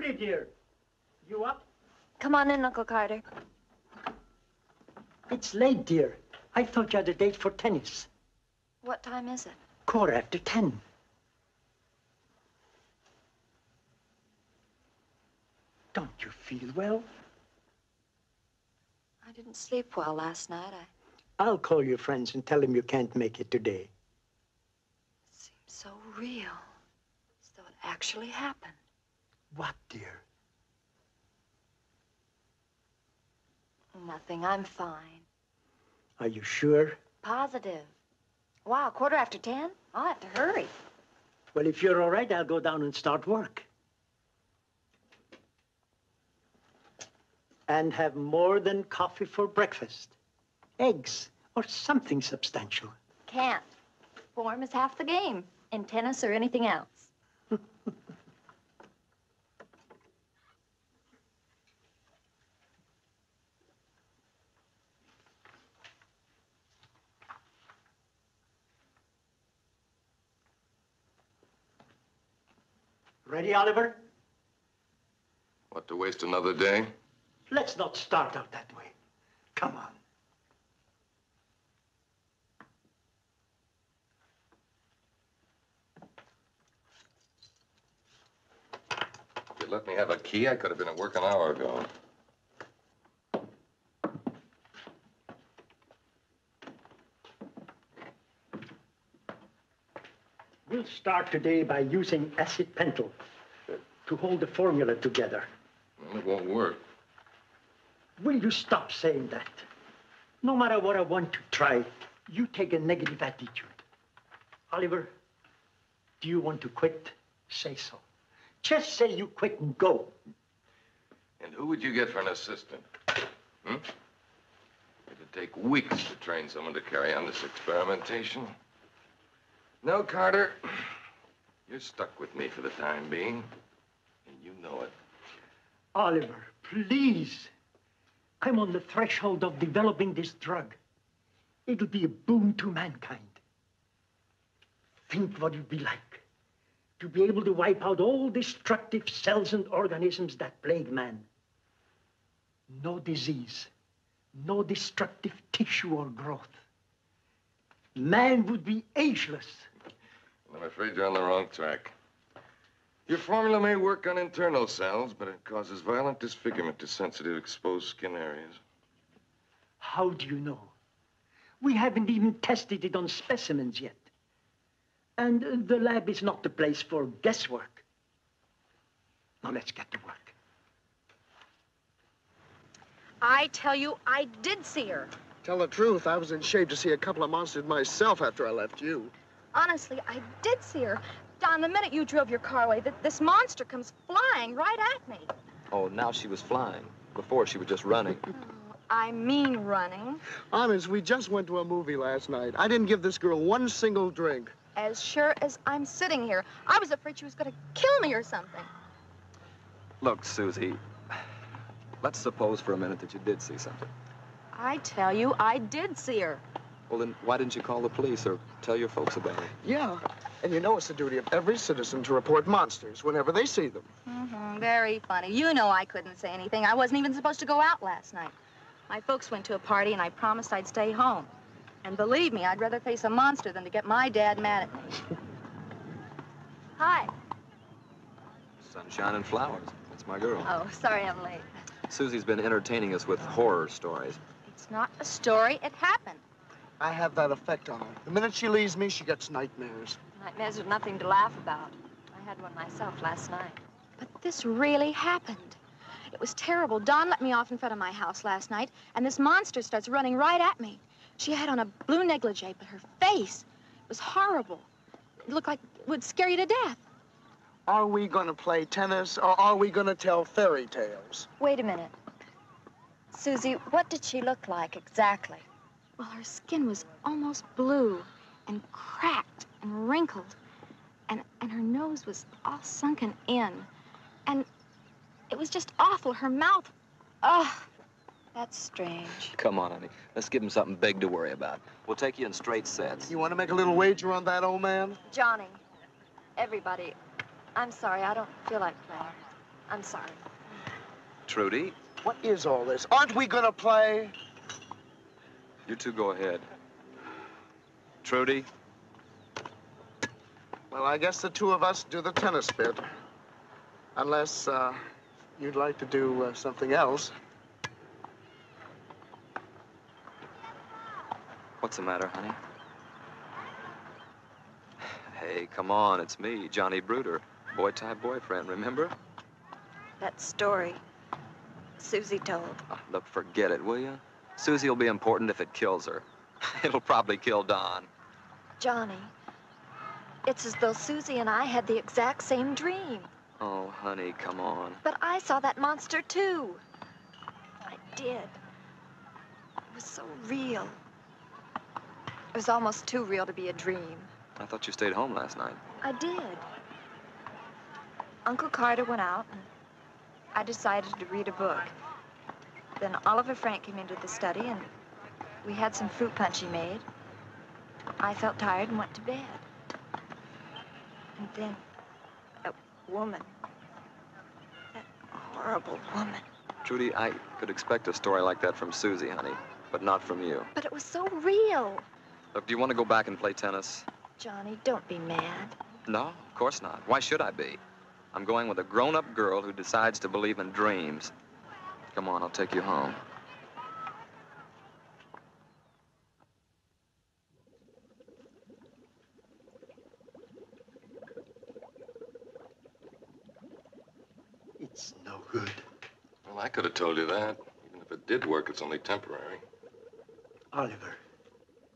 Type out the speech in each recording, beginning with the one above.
Trudy? Trudy, dear. You up? Come on in, Uncle Carter. It's late, dear. I thought you had a date for tennis. What time is it? Quarter after ten. Don't you feel well? I didn't sleep well last night. I I'll call your friends and tell them you can't make it today. it seems so real. As though it actually happened. What, dear? Nothing. I'm fine. Are you sure? Positive. Wow, quarter after ten? I'll have to hurry. Well, if you're all right, I'll go down and start work. And have more than coffee for breakfast. Eggs or something substantial. Can't. Form is half the game in tennis or anything else. Ready, Oliver? What, to waste another day? Let's not start out that way. Come on. If you'd let me have a key, I could have been at work an hour ago. We'll start today by using acid pentyl uh, to hold the formula together. Well, it won't work. Will you stop saying that? No matter what I want to try, you take a negative attitude. Oliver, do you want to quit? Say so. Just say you quit and go. And who would you get for an assistant? Hmm? It'd take weeks to train someone to carry on this experimentation. No, Carter. You're stuck with me for the time being. And you know it. Oliver, please. I'm on the threshold of developing this drug. It'll be a boon to mankind. Think what it'd be like to be able to wipe out all destructive cells and organisms that plague man. No disease, no destructive tissue or growth. Man would be ageless. I'm afraid you're on the wrong track. Your formula may work on internal cells, but it causes violent disfigurement to sensitive exposed skin areas. How do you know? We haven't even tested it on specimens yet. And the lab is not the place for guesswork. Now let's get to work. I tell you, I did see her. Tell the truth, I was in shape to see a couple of monsters myself after I left you. Honestly, I did see her. Don, the minute you drove your car away, th this monster comes flying right at me. Oh, now she was flying. Before, she was just running. Oh, I mean running. Honest, we just went to a movie last night. I didn't give this girl one single drink. As sure as I'm sitting here. I was afraid she was going to kill me or something. Look, Susie, let's suppose for a minute that you did see something. I tell you, I did see her. Well, then why didn't you call the police or tell your folks about it? Yeah, and you know it's the duty of every citizen to report monsters whenever they see them. Mm-hmm. Very funny. You know I couldn't say anything. I wasn't even supposed to go out last night. My folks went to a party, and I promised I'd stay home. And believe me, I'd rather face a monster than to get my dad mad at me. Hi. Sunshine and flowers. That's my girl. Oh, sorry I'm late. Susie's been entertaining us with horror stories. It's not a story. It happened. I have that effect on her. The minute she leaves me, she gets nightmares. Nightmares are nothing to laugh about. I had one myself last night. But this really happened. It was terrible. Don let me off in front of my house last night, and this monster starts running right at me. She had on a blue negligee, but her face was horrible. It looked like it would scare you to death. Are we gonna play tennis or are we gonna tell fairy tales? Wait a minute. Susie, what did she look like exactly? Well, her skin was almost blue and cracked and wrinkled, and, and her nose was all sunken in. And it was just awful. Her mouth, oh, That's strange. Come on, honey. Let's give him something big to worry about. We'll take you in straight sets. You want to make a little wager on that, old man? Johnny, everybody, I'm sorry. I don't feel like playing. I'm sorry. Trudy, What is all this? Aren't we gonna play? You two go ahead. Trudy, Well, I guess the two of us do the tennis bit. Unless, uh, you'd like to do uh, something else. what's the matter, honey? Hey, come on, it's me, Johnny Bruder. Boy type boyfriend, remember? That story Susie told. Oh, look, forget it, will you? Susie will be important if it kills her. It'll probably kill Don. Johnny, it's as though Susie and I had the exact same dream. Oh, honey, come on. But I saw that monster too. I did. It was so real. It was almost too real to be a dream. I thought you stayed home last night. I did. Uncle Carter went out, and I decided to read a book. Then Oliver Frank came into the study, and we had some fruit punch he made. I felt tired and went to bed. And then a woman, that horrible woman. Judy, I could expect a story like that from Susie, honey, but not from you. But it was so real. Look, do you want to go back and play tennis? Johnny, don't be mad. No, of course not. Why should I be? I'm going with a grown-up girl who decides to believe in dreams. Come on, I'll take you home. It's no good. Well, I could have told you that. Even if it did work, it's only temporary. Oliver,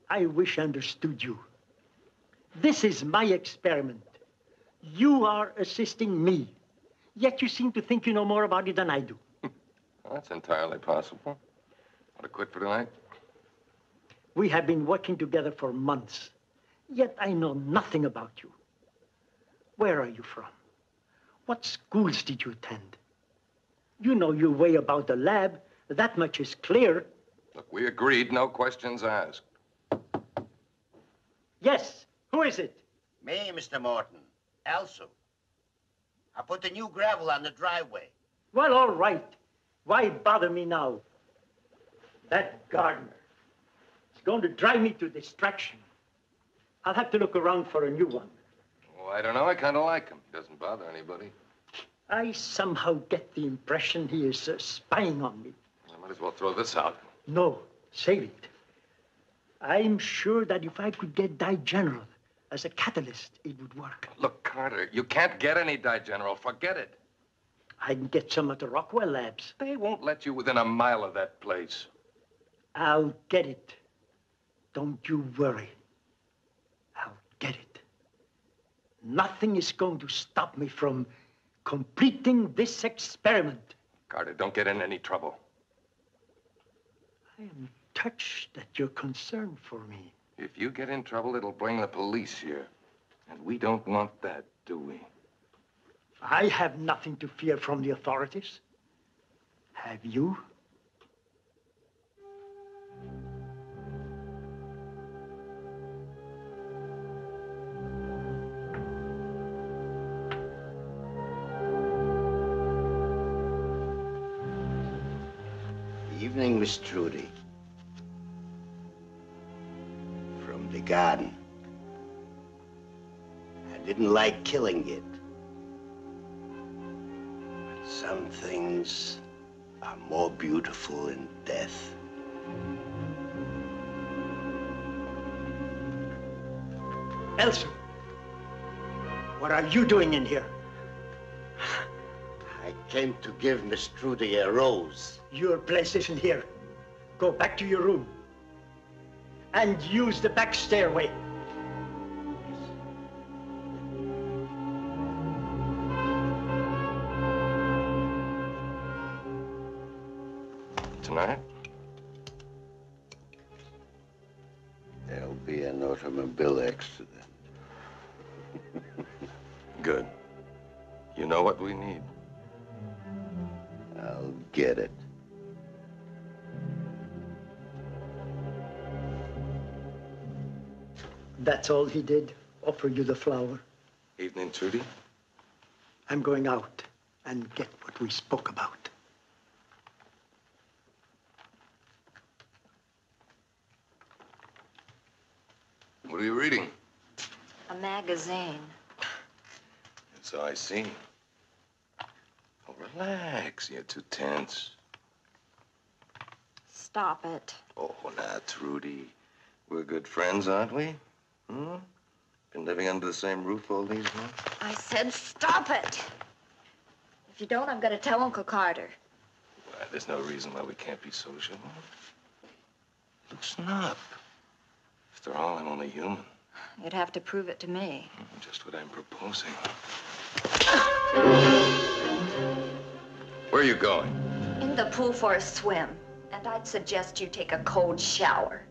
I wish I understood you. This is my experiment. You are assisting me. Yet you seem to think you know more about it than I do. Well, that's entirely possible. Want to quit for tonight? We have been working together for months. Yet I know nothing about you. Where are you from? What schools did you attend? You know your way about the lab. That much is clear. Look, we agreed, no questions asked. Yes. Who is it? Me, Mr. Morton. Elsu. I put the new gravel on the driveway. Well, all right. Why bother me now? That gardener. It's going to drive me to distraction. I'll have to look around for a new one. Oh, I don't know. I kind of like him. He doesn't bother anybody. I somehow get the impression he is uh, spying on me. I might as well throw this out. No, save it. I'm sure that if I could get digenerol as a catalyst, it would work. Look, Carter, you can't get any General. Forget it. I can get some at the Rockwell Labs. They won't let you within a mile of that place. I'll get it. Don't you worry. I'll get it. Nothing is going to stop me from completing this experiment. Carter, don't get in any trouble. I am touched that you're concerned for me. If you get in trouble, it'll bring the police here. And we don't want that, do we? I have nothing to fear from the authorities. Have you? Evening, Miss Trudy. From the garden. I didn't like killing it. Some things are more beautiful in death. Elsu, what are you doing in here? I came to give Miss Trudy a rose. Your place isn't here. Go back to your room. And use the back stairway. What we need. I'll get it. That's all he did. Offer you the flower. Evening, Trudy. I'm going out and get what we spoke about. What are you reading? A magazine. So I see. Oh, relax. You're too tense. Stop it. Oh, now, Trudy. We're good friends, aren't we? Hmm? Been living under the same roof all these months? I said stop it. If you don't, I'm going to tell Uncle Carter. Why, there's no reason why we can't be sociable. Loosen up. After all, I'm only human. You'd have to prove it to me. Just what I'm proposing. Where are you going? In the pool for a swim. And I'd suggest you take a cold shower.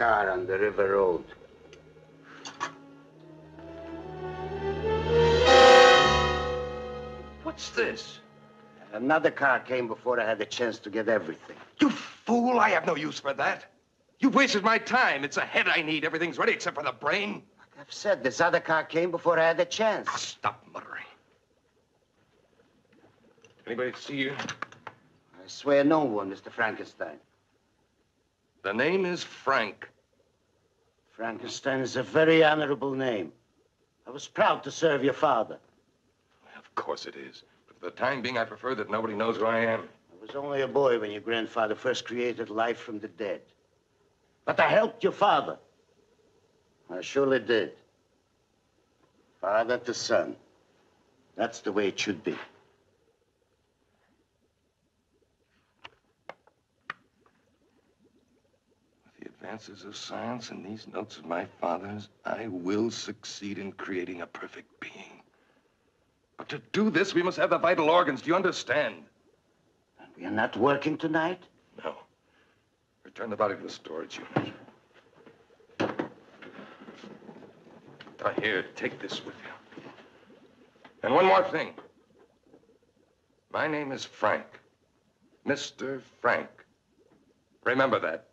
Car on the River Road. What's this? Another car came before I had a chance to get everything. You fool! I have no use for that. You've wasted my time. It's a head I need. Everything's ready except for the brain. Like I've said this other car came before I had a chance. Ah, stop muttering. Anybody see you? I swear no one, Mr. Frankenstein. The name is Frank. Frankenstein is a very honorable name. I was proud to serve your father. Of course it is. But for the time being, I prefer that nobody knows who I am. I was only a boy when your grandfather first created life from the dead. But I helped your father. I surely did. Father to son. That's the way it should be. With the advances of science and these notes of my father's, I will succeed in creating a perfect being. But to do this, we must have the vital organs. Do you understand? And we are not working tonight? No. Return the body to the storage unit. Now, here, take this with you. And one more thing. My name is Frank. Mr. Frank. Remember that.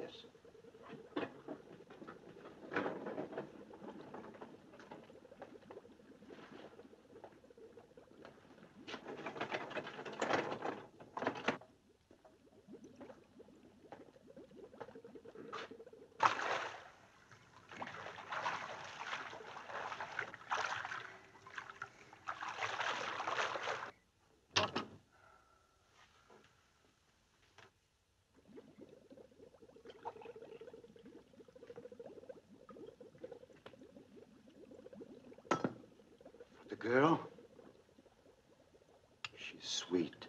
Yes. The girl? She's sweet.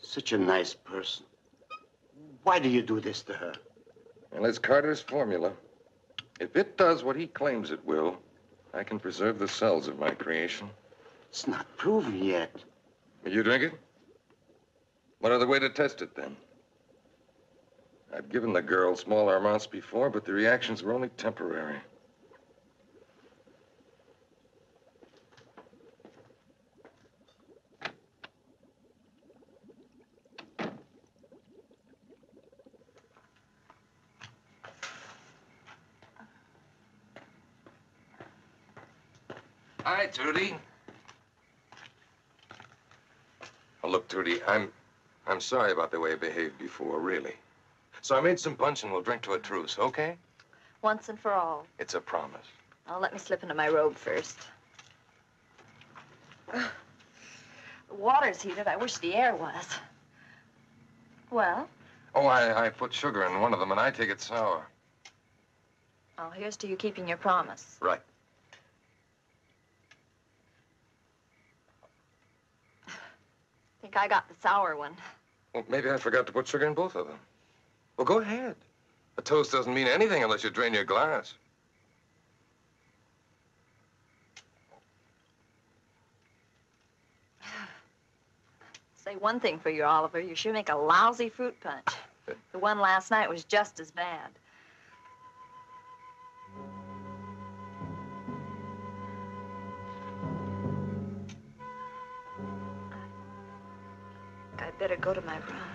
Such a nice person. Why do you do this to her? Well, it's Carter's formula. If it does what he claims it will, I can preserve the cells of my creation. It's not proven yet. Will you drink it? What other way to test it, then? I've given the girl smaller amounts before, but the reactions were only temporary. Hi, Trudy. Oh, look, Trudy, I'm I'm sorry about the way I behaved before, really. So I made some punch and we'll drink to a truce, okay? Once and for all. It's a promise. Oh, let me slip into my robe first. the water's heated. I wish the air was. Well, Oh, I, I put sugar in one of them and I take it sour. oh, here's to you keeping your promise. Right. Think I got the sour one. Well, maybe I forgot to put sugar in both of them. Well, go ahead. A toast doesn't mean anything unless you drain your glass. Say one thing for you, Oliver. You sure make a lousy fruit punch. The one last night was just as bad. Better go to my room.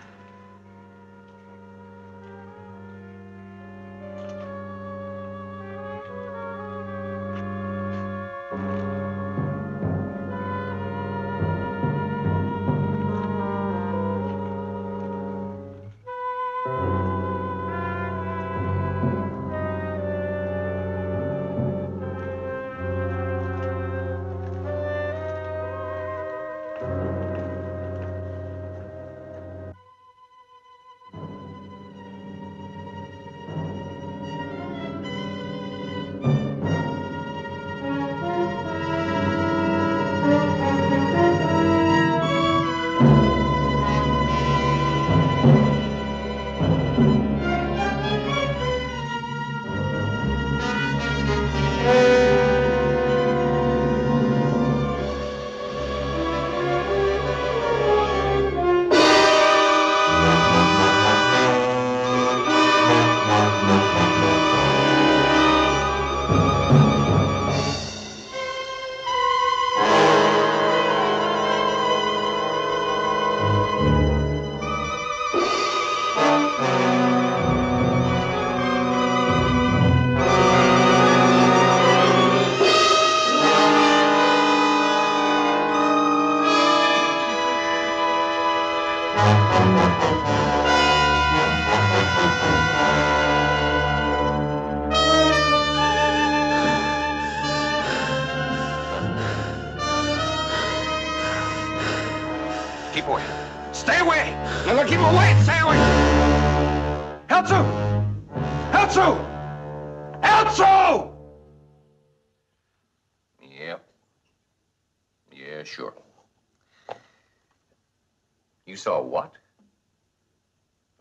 Saw what?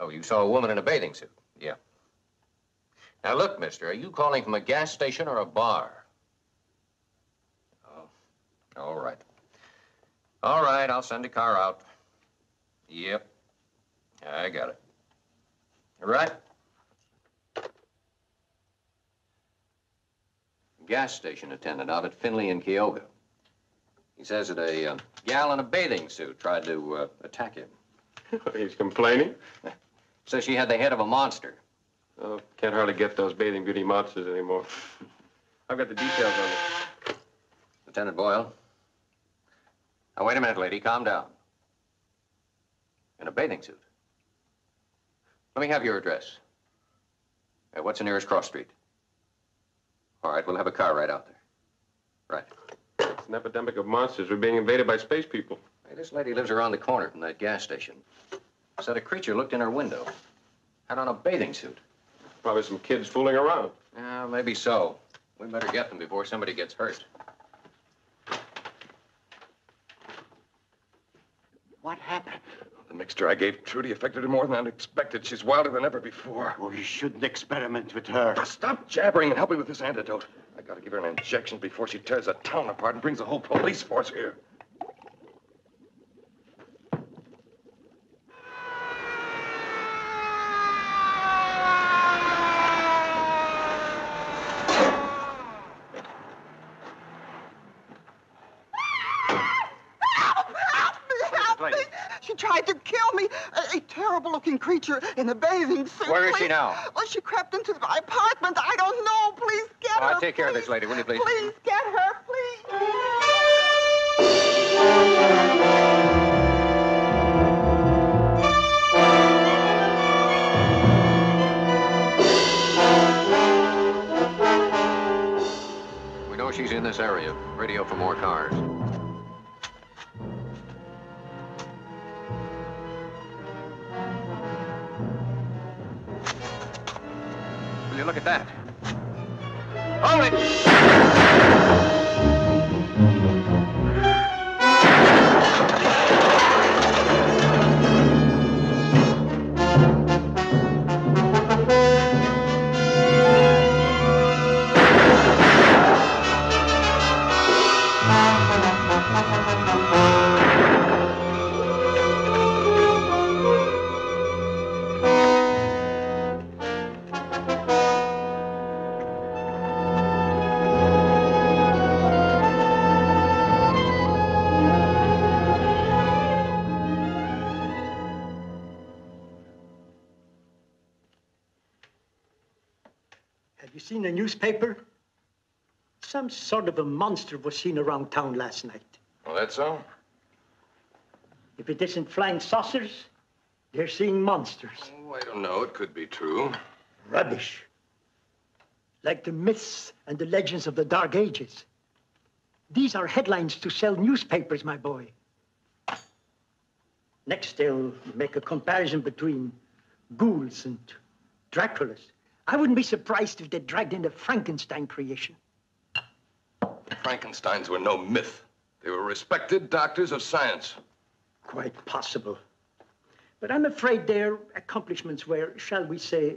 Oh, you saw a woman in a bathing suit. Yeah. Now, look, mister, are you calling from a gas station or a bar? Oh, all right. All right, I'll send a car out. Yep. I got it. All right. Gas station attendant out at Finley and Kyoga. He says that a uh, gal in a bathing suit tried to uh, attack him. He's complaining? Says she had the head of a monster. Oh, can't hardly get those bathing beauty monsters anymore. I've got the details on it. Lieutenant Boyle. Now, wait a minute, lady. Calm down. In a bathing suit. Let me have your address. Uh, what's the nearest cross street? All right, we'll have a car right out there. Right. It's an epidemic of monsters. We're being invaded by space people. Hey, this lady lives around the corner from that gas station. Said a creature looked in her window. Had on a bathing suit. Probably some kids fooling around. Yeah, maybe so. We better get them before somebody gets hurt. What happened? The mixture I gave Trudy affected her more than I expected. She's wilder than ever before. Well, you shouldn't experiment with her. Now, stop jabbering and help me with this antidote. Gotta give her an injection before she tears the town apart and brings the whole police force here. Help me! She tried to kill me. A, a terrible-looking creature in a bathing suit. Where is she now? Well, she crept into my apartment. I don't know. Please Oh, take care of this lady, will you please? Please get her, please. We know she's in this area. Radio for more cars. Will you look at that? Newspaper? Some sort of a monster was seen around town last night. Well, that's so? If it isn't flying saucers, they're seeing monsters. Oh, I don't know. It could be true. Rubbish. Like the myths and the legends of the Dark Ages. These are headlines to sell newspapers, my boy. Next, they'll make a comparison between ghouls and Draculas. I wouldn't be surprised if they dragged in the Frankenstein creation. The Frankensteins were no myth. They were respected doctors of science. Quite possible. But I'm afraid their accomplishments were, shall we say,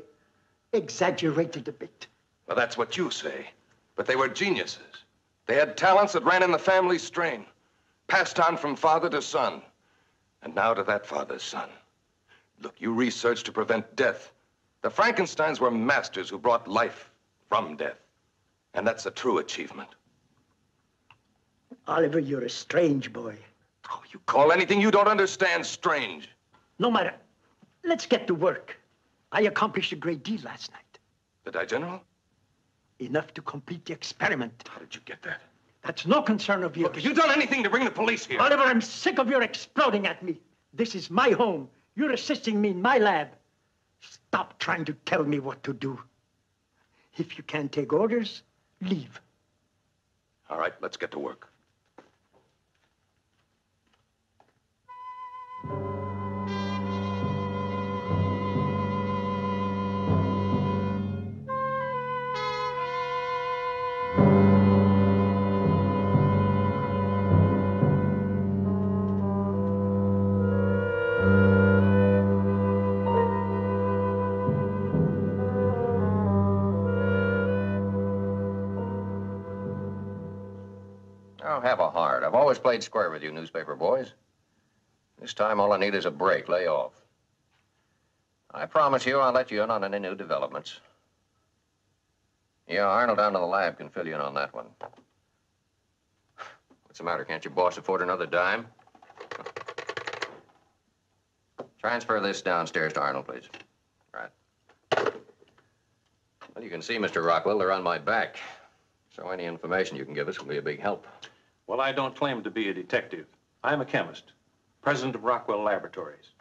exaggerated a bit. Well, that's what you say. But they were geniuses. They had talents that ran in the family strain, passed on from father to son, and now to that father's son. Look, you researched to prevent death. The Frankensteins were masters who brought life from death. And that's a true achievement. Oliver, you're a strange boy. Oh, you call anything you don't understand strange. No matter. Let's get to work. I accomplished a great deal last night. Digenerol? Enough to complete the experiment. How did you get that? That's no concern of yours. Look, have you done anything to bring the police here? Oliver, I'm sick of your exploding at me. This is my home. You're assisting me in my lab. Stop trying to tell me what to do. If you can't take orders, leave. All right, let's get to work. I've always played square with you, newspaper boys. This time, all I need is a break. Lay off. I promise you I'll let you in on any new developments. Yeah, Arnold down to the lab can fill you in on that one. What's the matter? Can't your boss afford another dime? Transfer this downstairs to Arnold, please. Right. Well, you can see, Mr. Rockwell, they're on my back. So any information you can give us will be a big help. Well, I don't claim to be a detective. I'm a chemist, president of Rockwell Laboratories.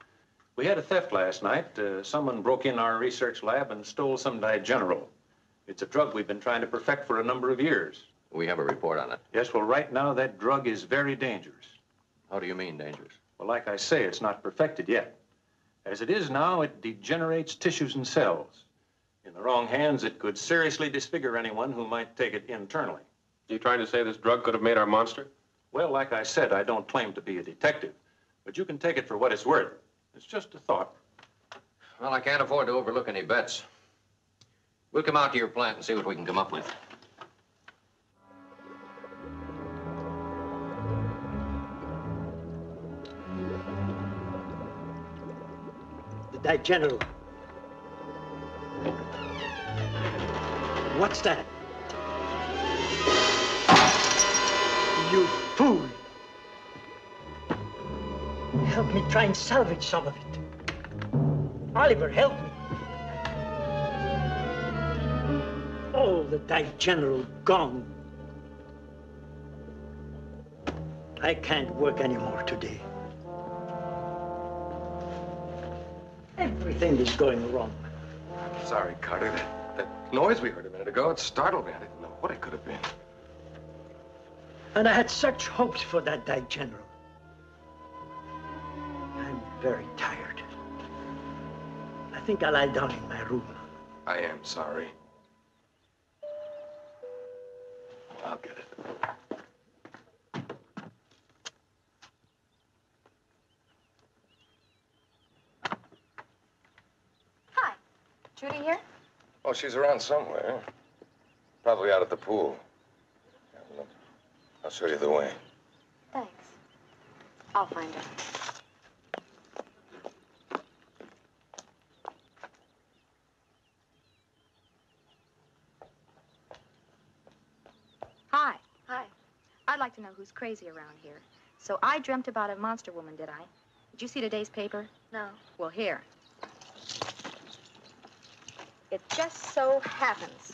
We had a theft last night. Uh, someone broke in our research lab and stole some digenerol. It's a drug we've been trying to perfect for a number of years. We have a report on it. Yes, well, right now, that drug is very dangerous. How do you mean dangerous? Well, like I say, it's not perfected yet. As it is now, it degenerates tissues and cells. In the wrong hands, it could seriously disfigure anyone who might take it internally. You trying to say this drug could have made our monster? Well, like I said, I don't claim to be a detective, but you can take it for what it's worth. It's just a thought. Well, I can't afford to overlook any bets. We'll come out to your plant and see what we can come up with. The digenerol. What's that? You fool! Help me try and salvage some of it. Oliver, help me. All the digenerol gone. I can't work anymore today. Everything is going wrong. Sorry, Carter. That, that noise we heard a minute ago, it startled me. I didn't know what it could have been. And I had such hopes for that digenerol. I'm very tired. I think I'll lie down in my room. I am sorry. I'll get it. Hi. Trudy here? Oh, she's around somewhere. Probably out at the pool. Yeah, look. I'll show you the way. Thanks. I'll find her. Hi. Hi. I'd like to know who's crazy around here. So I dreamt about a monster woman, did I? Did you see today's paper? No. Well, here. It just so happens.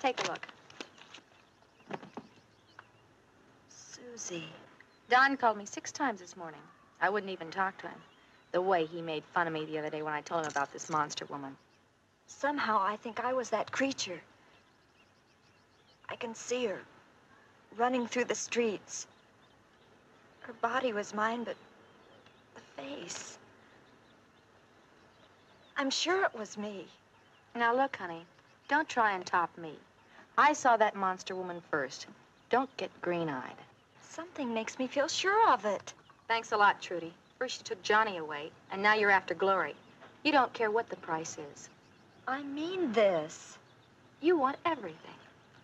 Take a look. Susie. Don called me six times this morning. I wouldn't even talk to him. The way he made fun of me the other day when I told him about this monster woman. Somehow I think I was that creature. I can see her running through the streets. Her body was mine, but the face. I'm sure it was me. Now, look, honey, don't try and top me. I saw that monster woman first. Don't get green eyed. Something makes me feel sure of it. Thanks a lot, Trudy. First you took Johnny away, and now you're after Glory. You don't care what the price is. I mean this. You want everything.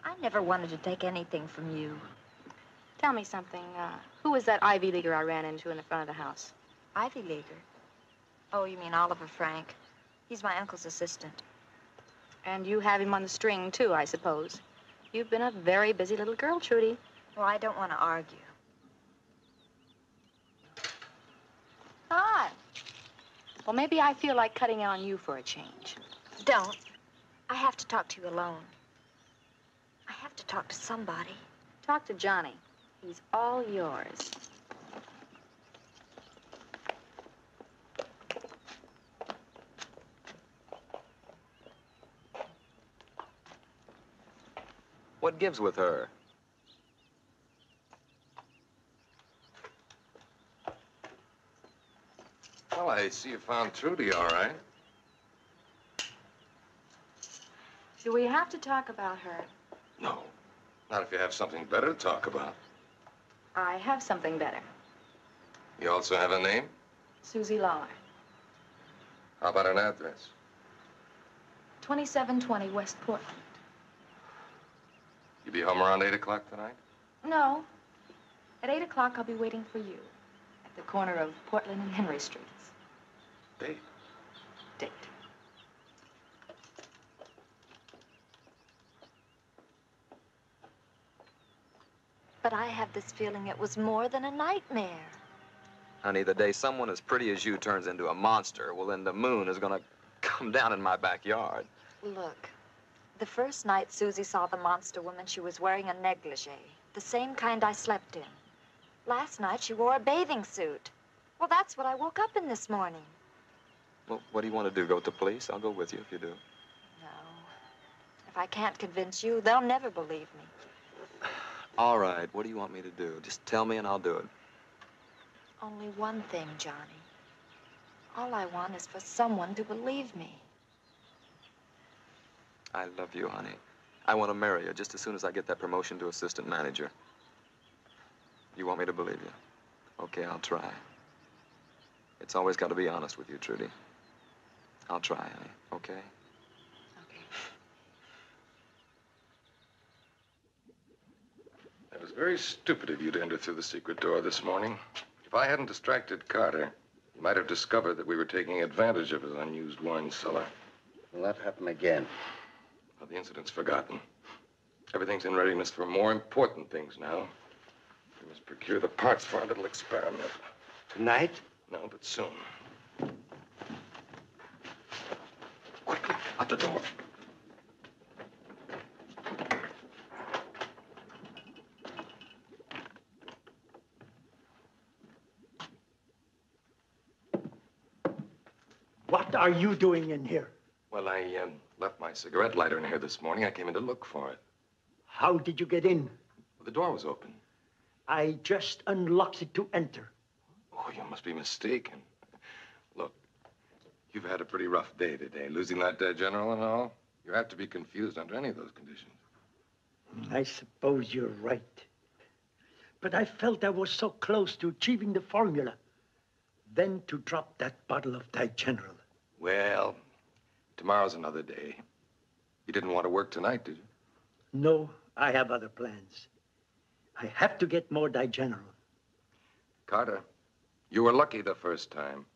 I never wanted to take anything from you. Tell me something. Uh, who was that Ivy Leaguer I ran into in the front of the house? Ivy Leaguer? Oh, you mean Oliver Frank. He's my uncle's assistant. And you have him on the string, too, I suppose. You've been a very busy little girl, Trudy. Well, I don't want to argue. Hi. Well, maybe I feel like cutting in on you for a change. Don't. I have to talk to you alone. I have to talk to somebody. Talk to Johnny. He's all yours. What gives with her? I see you found Trudy all right. Do we have to talk about her? No. Not if you have something better to talk about. I have something better. You also have a name? Susie Lawler. How about an address? 2720 West Portland. You be home around 8 o'clock tonight? No. At 8 o'clock, I'll be waiting for you at the corner of Portland and Henry Streets. Date. Date. But I have this feeling it was more than a nightmare. Honey, the day someone as pretty as you turns into a monster, well, then the moon is gonna come down in my backyard. Look, the first night Susie saw the monster woman, she was wearing a negligee, the same kind I slept in. Last night, she wore a bathing suit. Well, that's what I woke up in this morning. Well, what do you want to do? Go with the police? I'll go with you if you do. No. If I can't convince you, they'll never believe me. All right, what do you want me to do? Just tell me and I'll do it. Only one thing, Johnny. All I want is for someone to believe me. I love you, honey. I want to marry you just as soon as I get that promotion to assistant manager. You want me to believe you? Okay, I'll try. It's always got to be honest with you, Trudy. I'll try, honey, okay? It was very stupid of you to enter through the secret door this morning. If I hadn't distracted Carter, you might have discovered that we were taking advantage of his unused wine cellar. Will that happen again? Well, the incident's forgotten. Everything's in readiness for more important things now. We must procure the parts for our little experiment. Tonight? No, but soon. Quickly, out the door. What are you doing in here? Well, I um, left my cigarette lighter in here this morning. I came in to look for it. How did you get in? The door was open. I just unlocked it to enter. Oh, you must be mistaken. You've had a pretty rough day today, losing that Digenerol and all. You have to be confused under any of those conditions. I suppose you're right. But I felt I was so close to achieving the formula. Then to drop that bottle of Digenerol. Well, tomorrow's another day. You didn't want to work tonight, did you? No, I have other plans. I have to get more Digenerol. Carter, you were lucky the first time.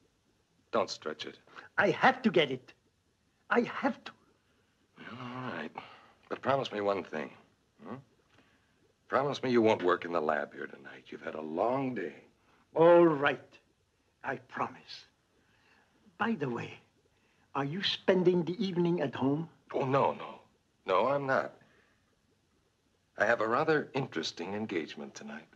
Don't stretch it. I have to get it. I have to. All right. But promise me one thing. Hmm? Promise me you won't work in the lab here tonight. You've had a long day. All right. I promise. By the way, are you spending the evening at home? Oh, no, no. No, I'm not. I have a rather interesting engagement tonight.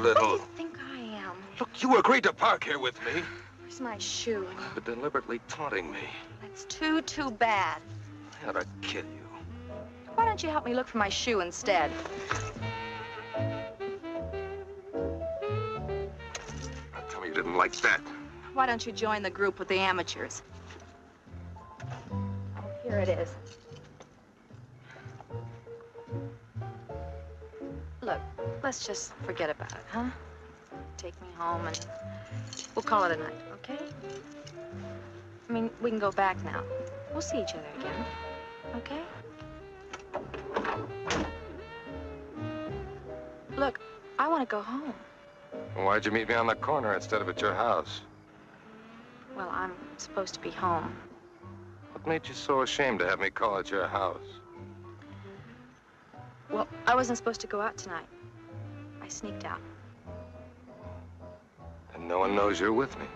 You What do little... you think I am? Look, you agreed to park here with me, Where's my shoe? but deliberately taunting me. That's too, too bad. I ought to kill you. Why don't you help me look for my shoe instead? Now tell me you didn't like that. Why don't you join the group with the amateurs? Oh, here it is. Let's just forget about it, huh? Take me home and we'll call it a night, okay? I mean, we can go back now. We'll see each other again, okay? Look, I want to go home. Well, why'd you meet me on the corner instead of at your house? Well, I'm supposed to be home. What made you so ashamed to have me call at your house? Well, I wasn't supposed to go out tonight. I sneaked out. And no one knows you're with me.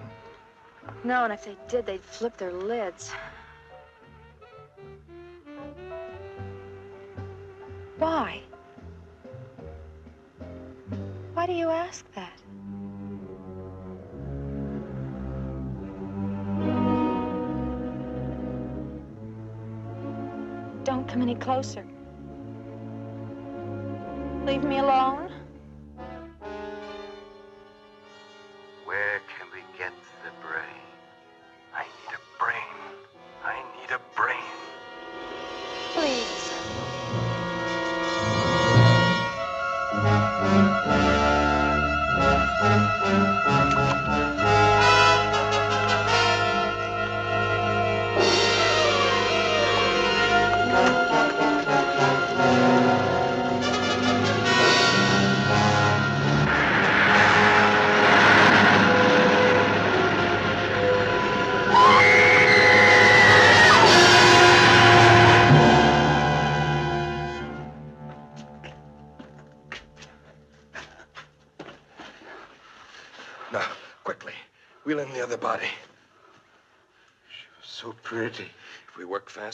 No, and if they did, they'd flip their lids. Why? Why do you ask that? Don't come any closer. Leave me alone.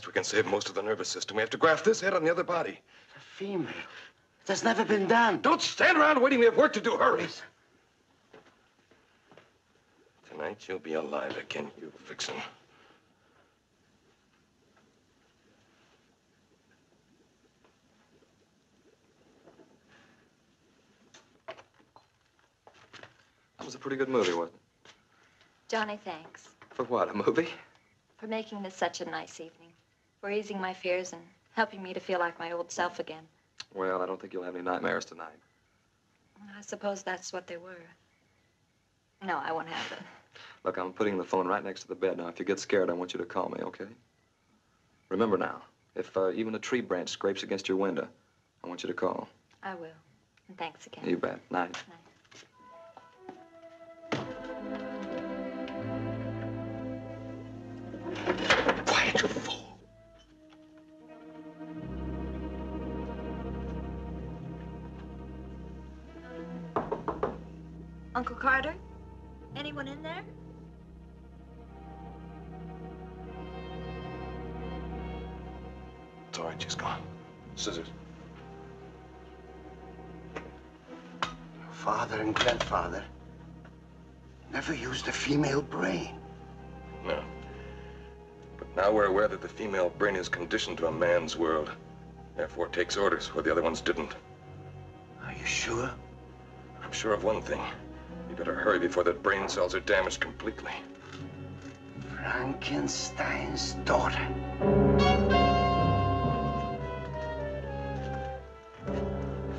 We fast, we can save most of the nervous system. We have to graft this head on the other body. A female. That's never been done. Don't stand around waiting. We have work to do. Hurry. Tonight you'll be alive again, you vixen. That was a pretty good movie, wasn't it? Johnny, thanks For what, a movie? for making this such a nice evening, for easing my fears and helping me to feel like my old self again. Well, I don't think you'll have any nightmares tonight. I suppose that's what they were. No, I won't have them. Look, I'm putting the phone right next to the bed. Now, if you get scared, I want you to call me, okay? Remember now, if uh, even a tree branch scrapes against your window, I want you to call. I will. And thanks again. You bet. Night. Quiet, you Father never used a female brain. No. But now we're aware that the female brain is conditioned to a man's world. Therefore takes orders where the other ones didn't. Are you sure? I'm sure of one thing. You better hurry before the brain cells are damaged completely. Frankenstein's daughter.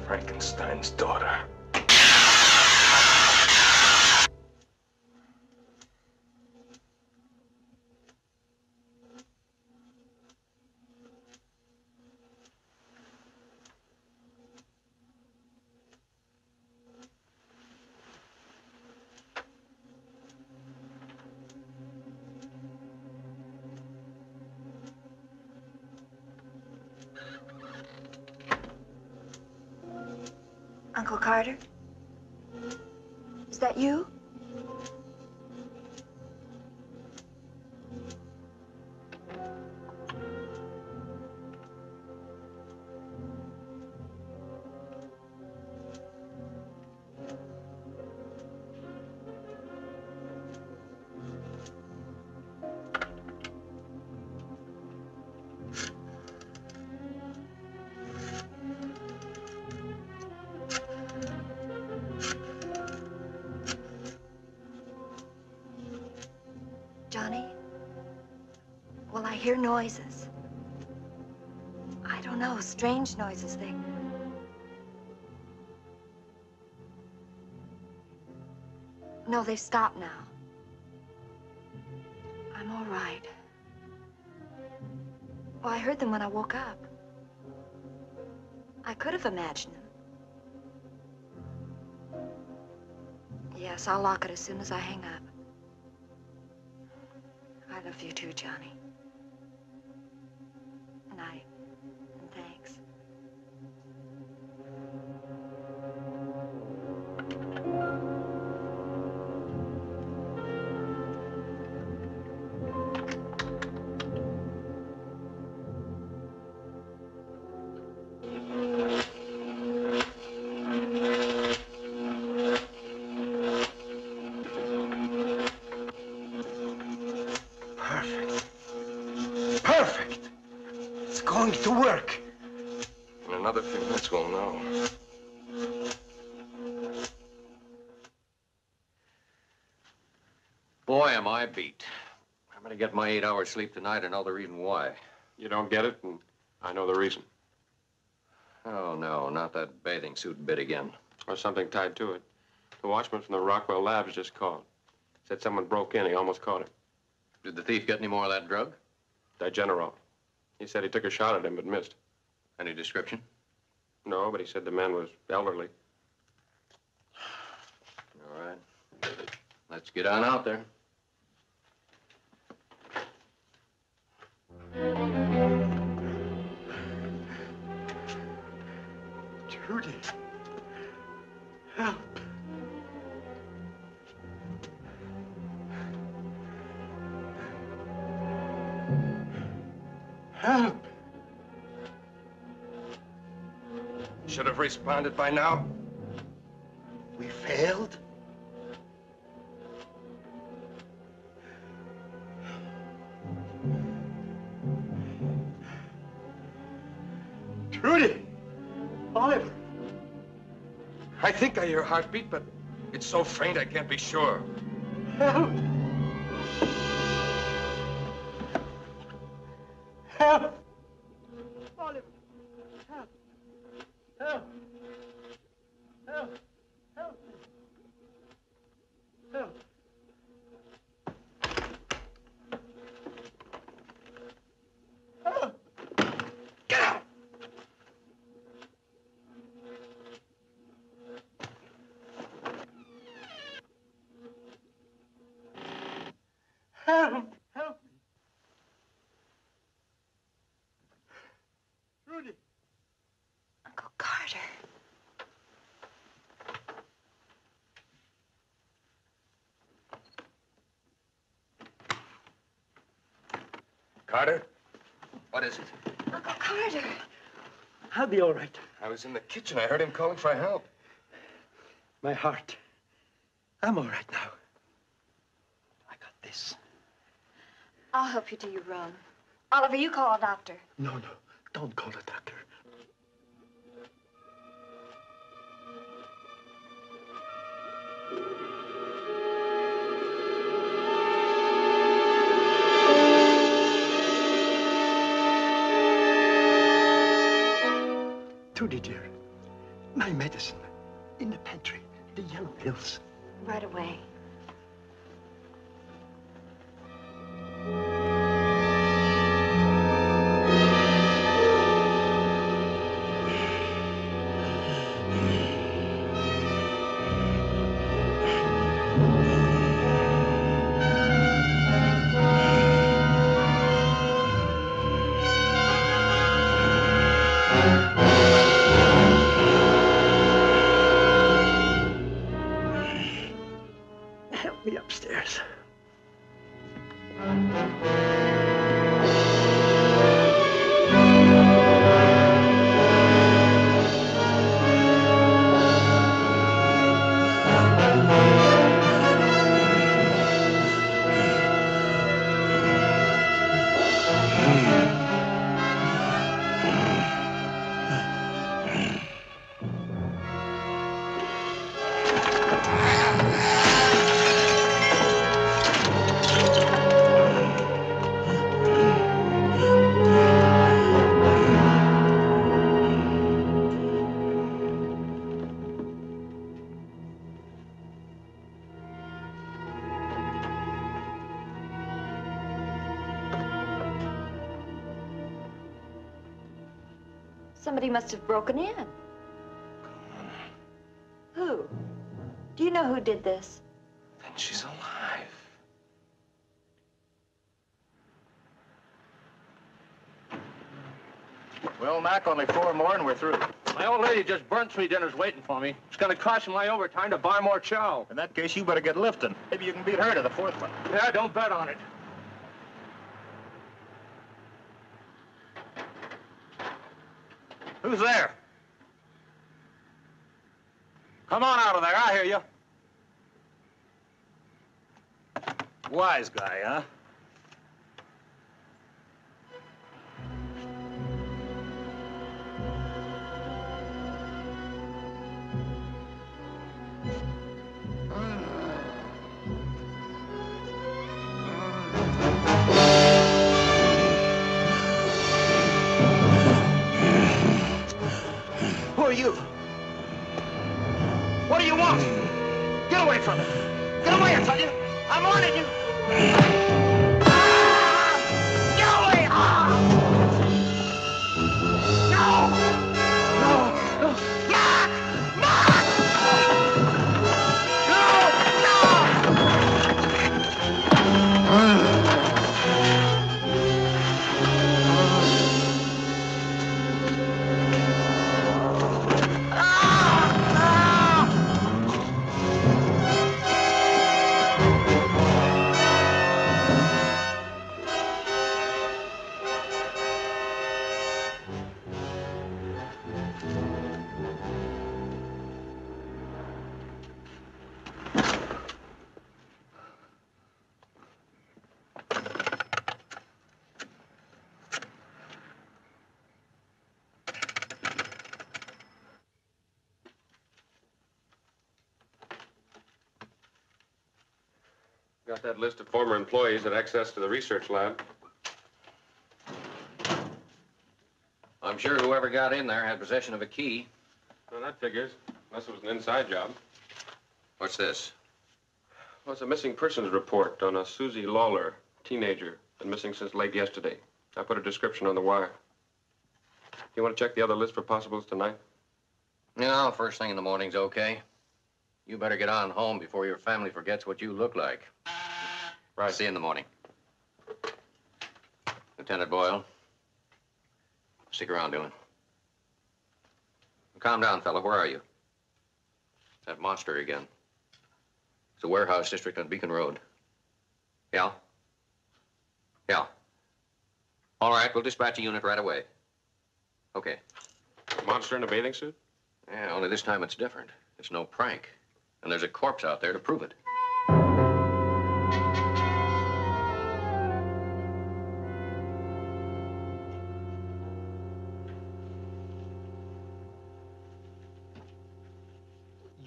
Frankenstein's daughter. Hear noises. I don't know, strange noises. They. No, they've stopped now. I'm all right. Well, I heard them when I woke up. I could have imagined them. Yes, I'll lock it as soon as I hang up. To work. In another few minutes, we'll know. Boy, am I beat. I'm gonna get my eight hours sleep tonight and know the reason why. You don't get it, and I know the reason. Oh, no, not that bathing suit bit again. Or something tied to it. The watchman from the Rockwell Labs just called. Said someone broke in. He almost caught him. Did the thief get any more of that drug? Digenerol. He said he took a shot at him but missed. Any description? No, but he said the man was elderly. All right. Let's get on out there. Trudy. Responded by now. We failed? Trudy! Oliver! I think I hear a heartbeat, but it's so faint I can't be sure. Help! Oliver! Help! Help! Help! Help! Help! Help! Get out! Help! Help me! Carter? What is it? Uncle Carter. I'll be all right. I was in the kitchen. I heard him calling for help. My heart. I'm all right now. I got this. I'll help you to your room. Oliver, you call a doctor. No, no. Don't call a doctor. Trudy, dear. My medicine. In the pantry. The yellow pills. Right away. Must have broken in. Who? Do you know who did this? Then she's alive. Well, Mac, only four more and we're through. My old lady just burnt three dinners waiting for me. It's gonna cost me my overtime to buy more chow. In that case, you better get lifting. Maybe you can beat her to the fourth one. Yeah, don't bet on it. Who's there? Come on out of there, I hear you. Wise guy, huh? Are you? What do you want? Get away from me. Get away, I tell you. I'm warning you. List of former employees that access to the research lab. I'm sure whoever got in there had possession of a key. Well, that figures, unless it was an inside job. What's this? Well, it's a missing persons report on a Susie Lawler, teenager, been missing since late yesterday. I put a description on the wire. You want to check the other list for possibles tonight? No, first thing in the morning's okay. You better get on home before your family forgets what you look like. Right. See you in the morning. Lieutenant Boyle. Stick around, Dillon. Calm down, fella. Where are you? That monster again. It's a warehouse district on Beacon Road. Yeah? Yeah. All right, we'll dispatch a unit right away. Okay. Monster in a bathing suit? Yeah, only this time it's different. It's no prank. And there's a corpse out there to prove it.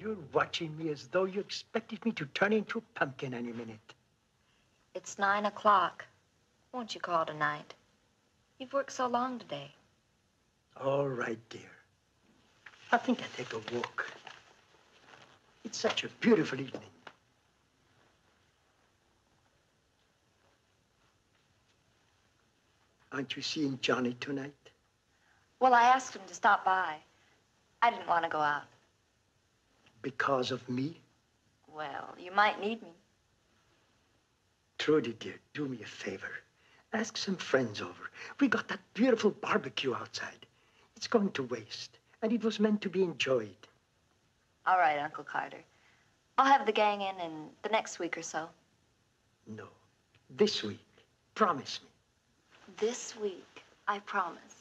You're watching me as though you expected me to turn into a pumpkin any minute. It's nine o'clock. Won't you call tonight? You've worked so long today. All right, dear. I think I'll take a walk. It's such a beautiful evening. Aren't you seeing Johnny tonight? Well, I asked him to stop by. I didn't want to go out. Because of me? Well, you might need me. Trudy, dear, do me a favor. Ask some friends over. We got that beautiful barbecue outside. It's going to waste, and it was meant to be enjoyed. All right, Uncle Carter. I'll have the gang in in the next week or so. No, this week. Promise me. This week, I promise.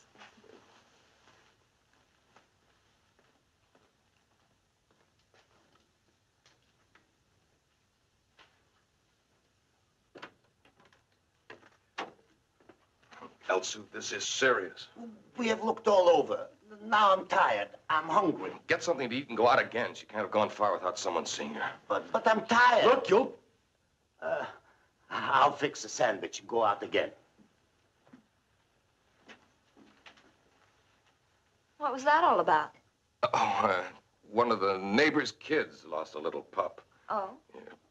Elsu, this is serious. We have looked all over. Now I'm tired. I'm hungry. Get something to eat and go out again. She can't have gone far without someone seeing her. But but I'm tired. Look, you. Uh, I'll fix a sandwich and go out again. What was that all about? Oh, uh, one of the neighbor's kids lost a little pup. Oh,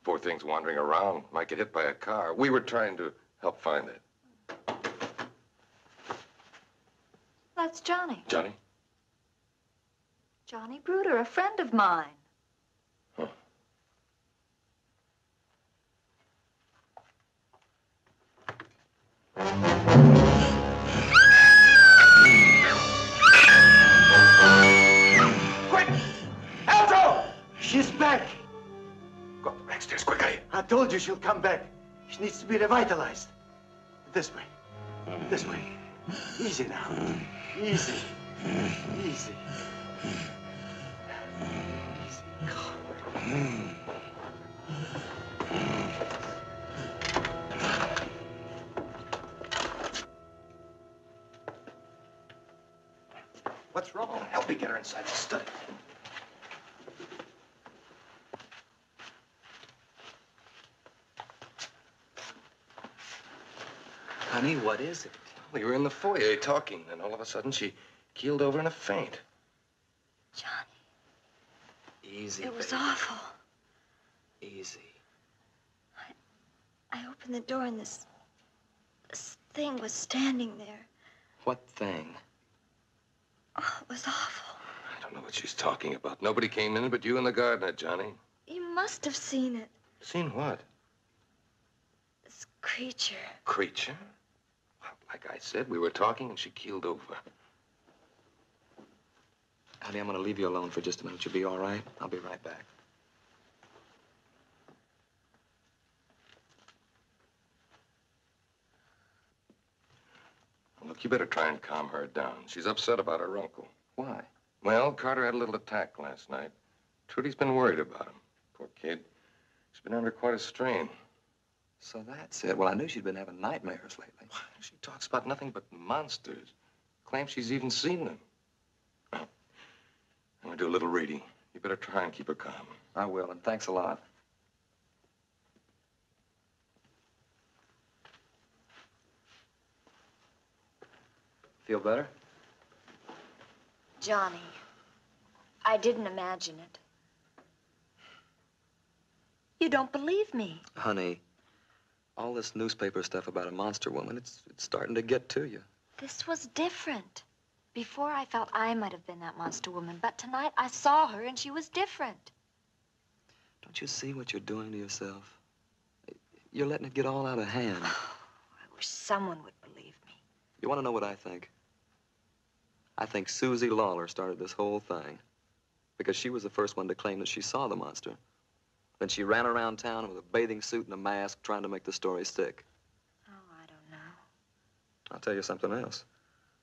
Poor thing's wandering around. Might get hit by a car. We were trying to help find it. That's Johnny. Johnny? Johnny Bruder, a friend of mine. Quick! Alto! She's back. Go up the back stairs quickly. I told you she'll come back. She needs to be revitalized. This way. This way. Easy now. Easy. Easy. What's wrong? Help me get her inside the study. Honey, what is it? We were in the foyer talking, and all of a sudden she keeled over in a faint. Johnny. Easy, It was baby. awful. Easy. I opened the door and this, this thing was standing there. What thing? Oh, it was awful. I don't know what she's talking about. Nobody came in but you and the gardener, Johnny. You must have seen it. Seen what? This creature. Creature? Like I said, we were talking and she keeled over. Honey, I'm going to leave you alone for just a minute. You'll be all right? I'll be right back. Look, you better try and calm her down. She's upset about her uncle. Why? Well, Carter had a little attack last night. Trudy's been worried about him. Poor kid. She's been under quite a strain. So that's it. Well, I knew she'd been having nightmares lately. She talks about nothing but monsters. Claims she's even seen them. Well, I'm gonna do a little reading. You better try and keep her calm. I will, and thanks a lot. Feel better? Johnny, I didn't imagine it. You don't believe me. Honey, all this newspaper stuff about a monster woman, it's, it's starting to get to you. This was different. Before I felt I might have been that monster woman, but tonight I saw her and she was different. Don't you see what you're doing to yourself? You're letting it get all out of hand. I wish someone would believe me. You want to know what I think? I think Susie Lawler started this whole thing because she was the first one to claim that she saw the monster. Then she ran around town with a bathing suit and a mask trying to make the story stick. Oh, I don't know. I'll tell you something else.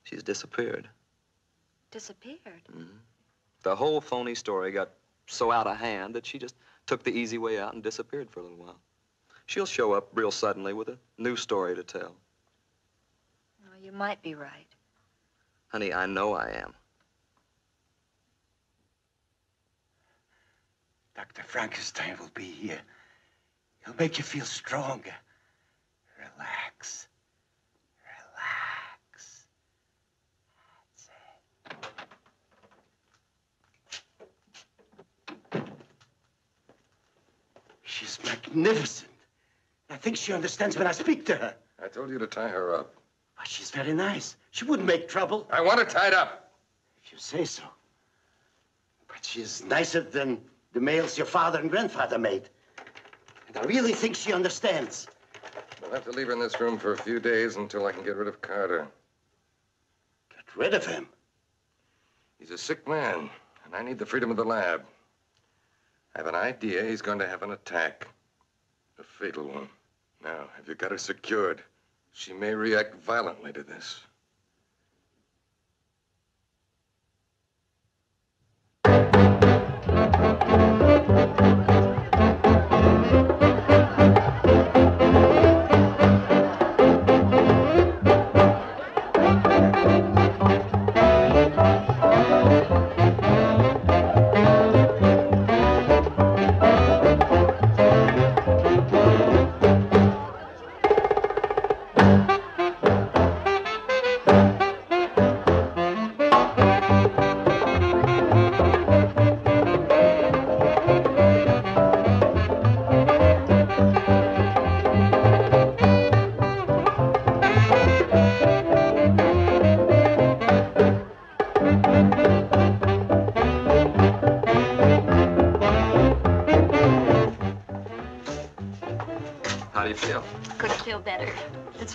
She's disappeared. Disappeared. Mm. The whole phony story got so out of hand that she just took the easy way out and disappeared for a little while. She'll show up real suddenly with a new story to tell. Oh, you might be right. Honey, I know I am. Dr. Frankenstein will be here. He'll make you feel stronger. Relax. Relax. That's it. She's magnificent. I think she understands when I speak to her. I told you to tie her up. But she's very nice. She wouldn't make trouble. I want her tied up. If you say so. But she's nicer than the males your father and grandfather made. And I really think she understands. We'll have to leave her in this room for a few days until I can get rid of Carter. Get rid of him? He's a sick man, and I need the freedom of the lab. I have an idea he's going to have an attack. A fatal one. Now, have you got her secured? She may react violently to this.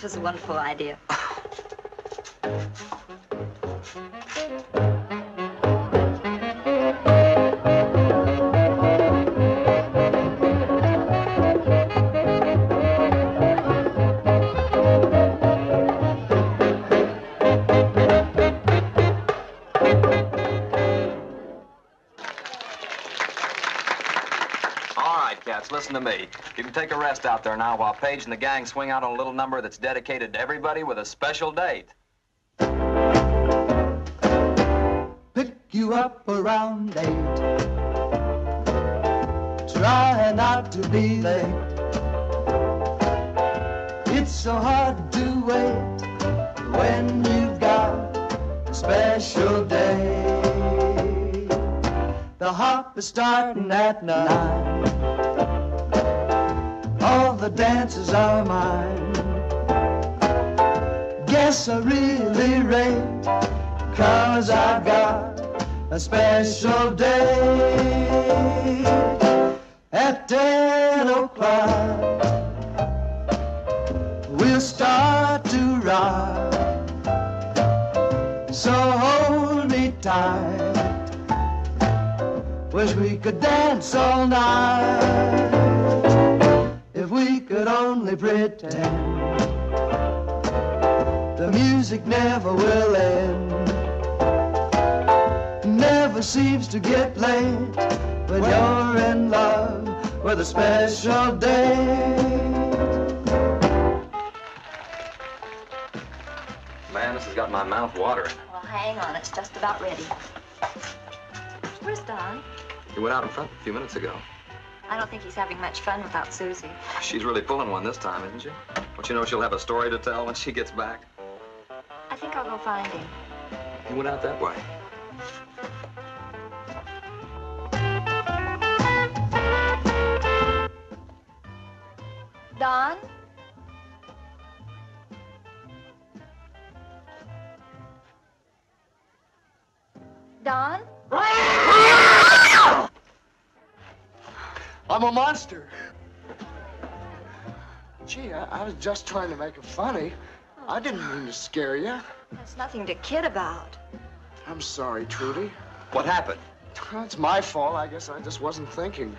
Was a wonderful idea. There now while Page and the gang swing out on a little number that's dedicated to everybody with a special date. pick you up around eight. Try not to be late. It's so hard to wait when you've got a special day. The hop is starting at nine. All the dances are mine. Guess I really rate Cause I've got a special day at 10 o'clock. We'll start to rock. So hold me tight. Wish we could dance all night. If we could only pretend the music never will end. Never seems to get late when you're in love with a special day. Man, this has got my mouth watering. Well, hang on. It's just about ready. Where's Don? He went out in front a few minutes ago. I don't think he's having much fun without Susie. She's really pulling one this time, isn't she? Don't you know she'll have a story to tell when she gets back? I think I'll go find him. He went out that way. Don? Don? I'm a monster. Gee, I, I was just trying to make it funny. I didn't mean to scare you. There's nothing to kid about. I'm sorry, Trudy. What happened? It's my fault. I guess I just wasn't thinking.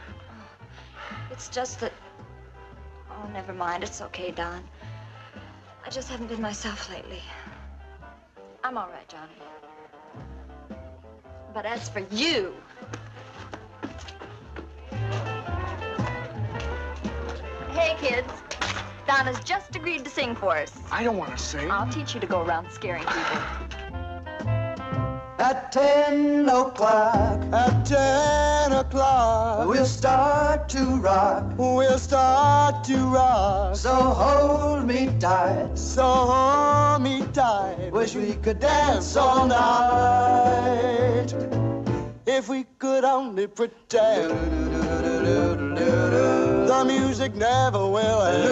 It's just that. Oh, never mind. It's okay, Don. I just haven't been myself lately. I'm all right, Johnny. But as for you, Hey, kids. Donna's just agreed to sing for us. I don't want to sing. I'll teach you to go around scaring people. At ten o'clock, At ten o'clock, we'll start to rock. we'll start to rock. So hold me tight. So hold me tight. Wish we could dance all night. If we could only pretend the music never will end.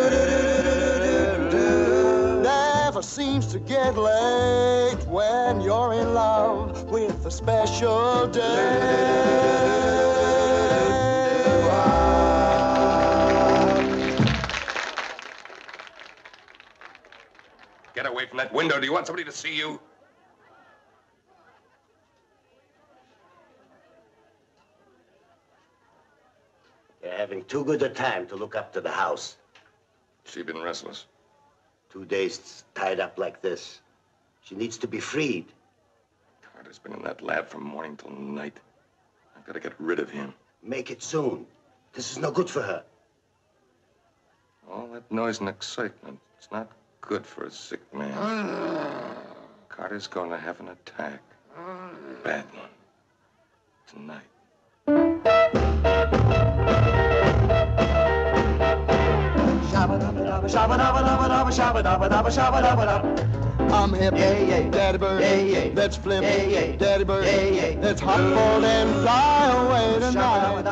Never seems to get late when you're in love with a special day. Get away from that window. Do you want somebody to see you? You're having too good a time to look up to the house. She been restless. Two days tied up like this. She needs to be freed. Carter's been in that lab from morning till night. I've got to get rid of him. Make it soon. This is no good for her. All that noise and excitement, it's not good for a sick man. Carter's going to have an attack. Bad one. Tonight. I'm hip, Yeah, yeah. Daddy Bird. Yeah, yeah. Let's flip, Yeah, yeah. Daddy Bird. Yeah, yeah. Let's hop on and fly away tonight.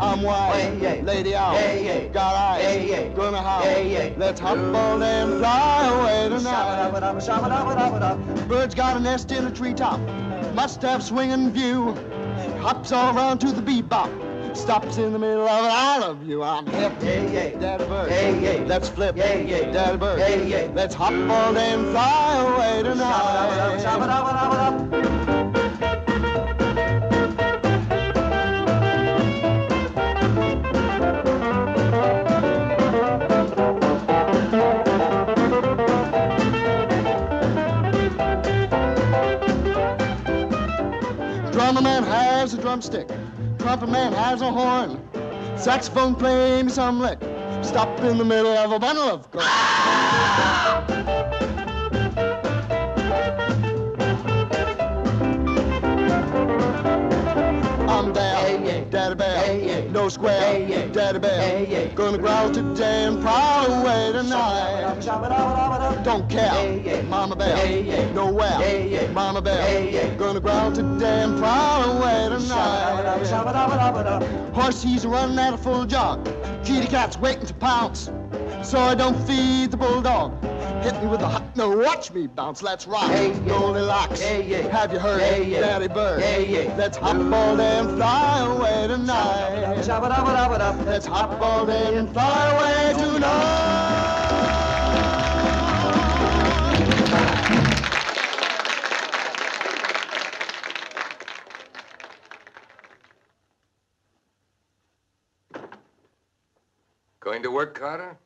I'm white, Yeah, yeah. lady out, Yeah, yeah. got eyes, Yeah, yeah. gonna howl. Yeah, yeah. Let's hop on and fly away tonight. Bird's got a nest in a treetop, must have swinging view. Hops all around to the bebop, stops in the middle of it. I love you. I'm hip, Yeah, yeah. Daddy Bird. Yeah, yeah. Let's flip, Yeah, yeah. Daddy Bird. Yeah, yeah. Let's hop on and fly away tonight. Drummer man has a drumstick. Trumpet man has a horn. Saxophone play me some lick. Stop in the middle of a bundle of gold. Ah! No square, yeah. Daddy Bell. Yeah, yeah. Gonna growl today and prowl away tonight. Don't care, yeah. Mama Bell, Yeah, yeah. nowhere, yeah. Mama Bell. Yeah, yeah. Gonna growl today and prowl away tonight. Horses running at a full jog. Kitty cat's waiting to pounce. So I don't feed the bulldog. Hit me with a hot, no, watch me bounce. Let's rock. Hey, yeah. Goldilocks. hey, yeah. Have you heard? hey, yeah. Daddy Bird. Hey, yeah. Let's hop all day and fly away tonight. Let's hop all day and fly away tonight. Going to work, Carter?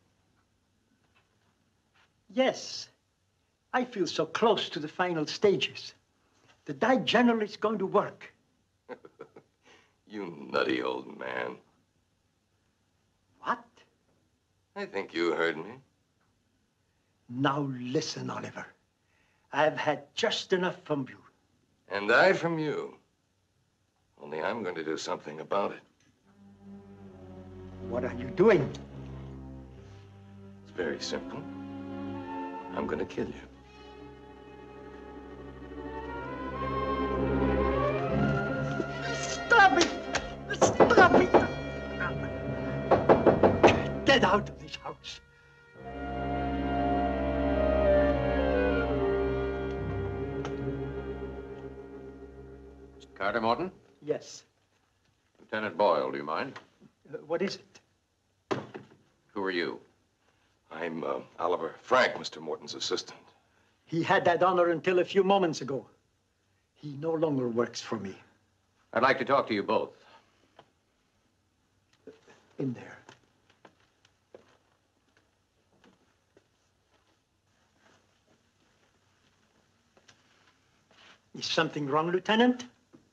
Yes. I feel so close to the final stages. The digenerol is going to work. You nutty old man. What? I think you heard me. Now listen, Oliver. I've had just enough from you. And I from you. Only I'm going to do something about it. What are you doing? It's very simple. I'm going to kill you. Stop it! Stop it! Get out of this house. Carter Morton? Yes. Lieutenant Boyle, do you mind? Uh, what is it? Who are you? I'm uh, Oliver Frank, Mr. Morton's assistant. He had that honor until a few moments ago. He no longer works for me. I'd like to talk to you both. In there. Is something wrong, Lieutenant?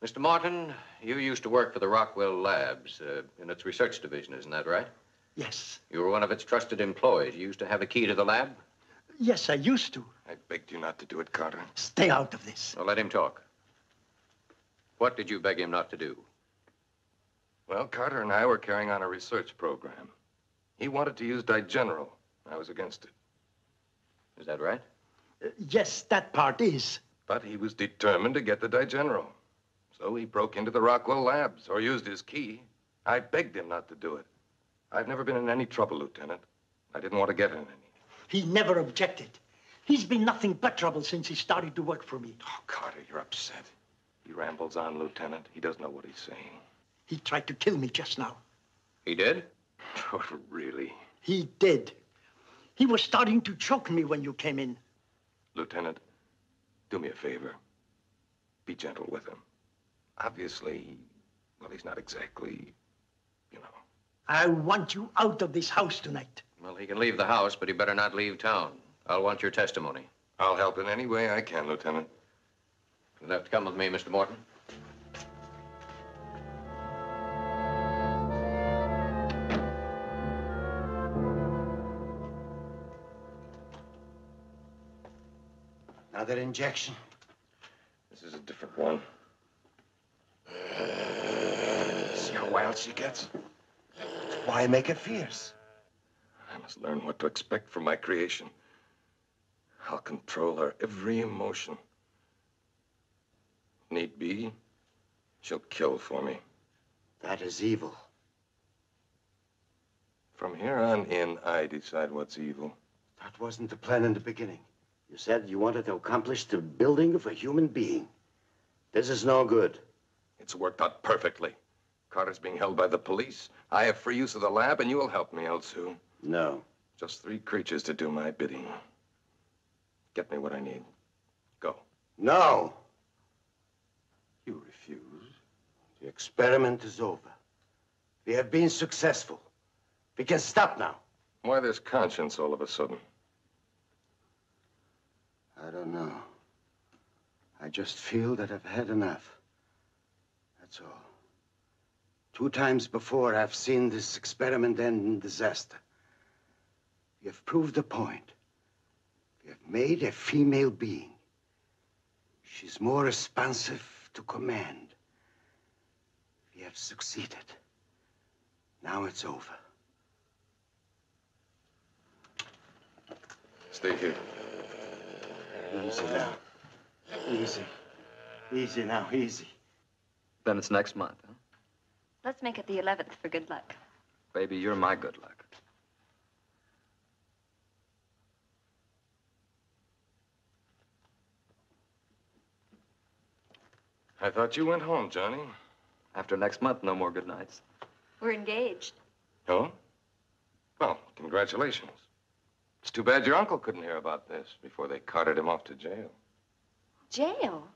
Mr. Morton, you used to work for the Rockwell Labs uh, in its research division, isn't that right? Yes. You were one of its trusted employees. You used to have a key to the lab? Yes, I used to. I begged you not to do it, Carter. Stay out of this. Well, let him talk. What did you beg him not to do? Well, Carter and I were carrying on a research program. He wanted to use digenerol. I was against it. Is that right? Uh, yes, that part is. But he was determined to get the digenerol. So he broke into the Rockwell labs, or used his key. I begged him not to do it. I've never been in any trouble, Lieutenant. I didn't want to get in any. He never objected. He's been nothing but trouble since he started to work for me. Oh, Carter, you're upset. He rambles on, Lieutenant. He doesn't know what he's saying. He tried to kill me just now. He did? Oh, really? He did. He was starting to choke me when you came in. Lieutenant, do me a favor. Be gentle with him. Obviously, well, he's not exactly. I want you out of this house tonight. Well, he can leave the house, but he better not leave town. I'll want your testimony. I'll help in any way I can, Lieutenant. You'll have to come with me, Mr. Morton. Another injection. This is a different one. See how wild she gets? Why make it fierce? I must learn what to expect from my creation. I'll control her every emotion. Need be, she'll kill for me. That is evil. From here on in, I decide what's evil. That wasn't the plan in the beginning. You said you wanted to accomplish the building of a human being. This is no good. It's worked out perfectly. Carter's being held by the police. I have free use of the lab, and you'll help me, Elsu. No. Just three creatures to do my bidding. Get me what I need. Go. No. You refuse. The experiment is over. We have been successful. We can stop now. Why this conscience all of a sudden? I don't know. I just feel that I've had enough. That's all. Two times before, I've seen this experiment end in disaster. We have proved a point. We have made a female being. She's more responsive to command. We have succeeded. Now it's over. Stay here. Easy now. Easy. Easy now, easy. Then it's next month, huh? Let's make it the 11th for good luck. Baby, you're my good luck. I thought you went home, Johnny. After next month, no more good nights. We're engaged. Oh? Well, congratulations. It's too bad your uncle couldn't hear about this before they carted him off to jail. Jail?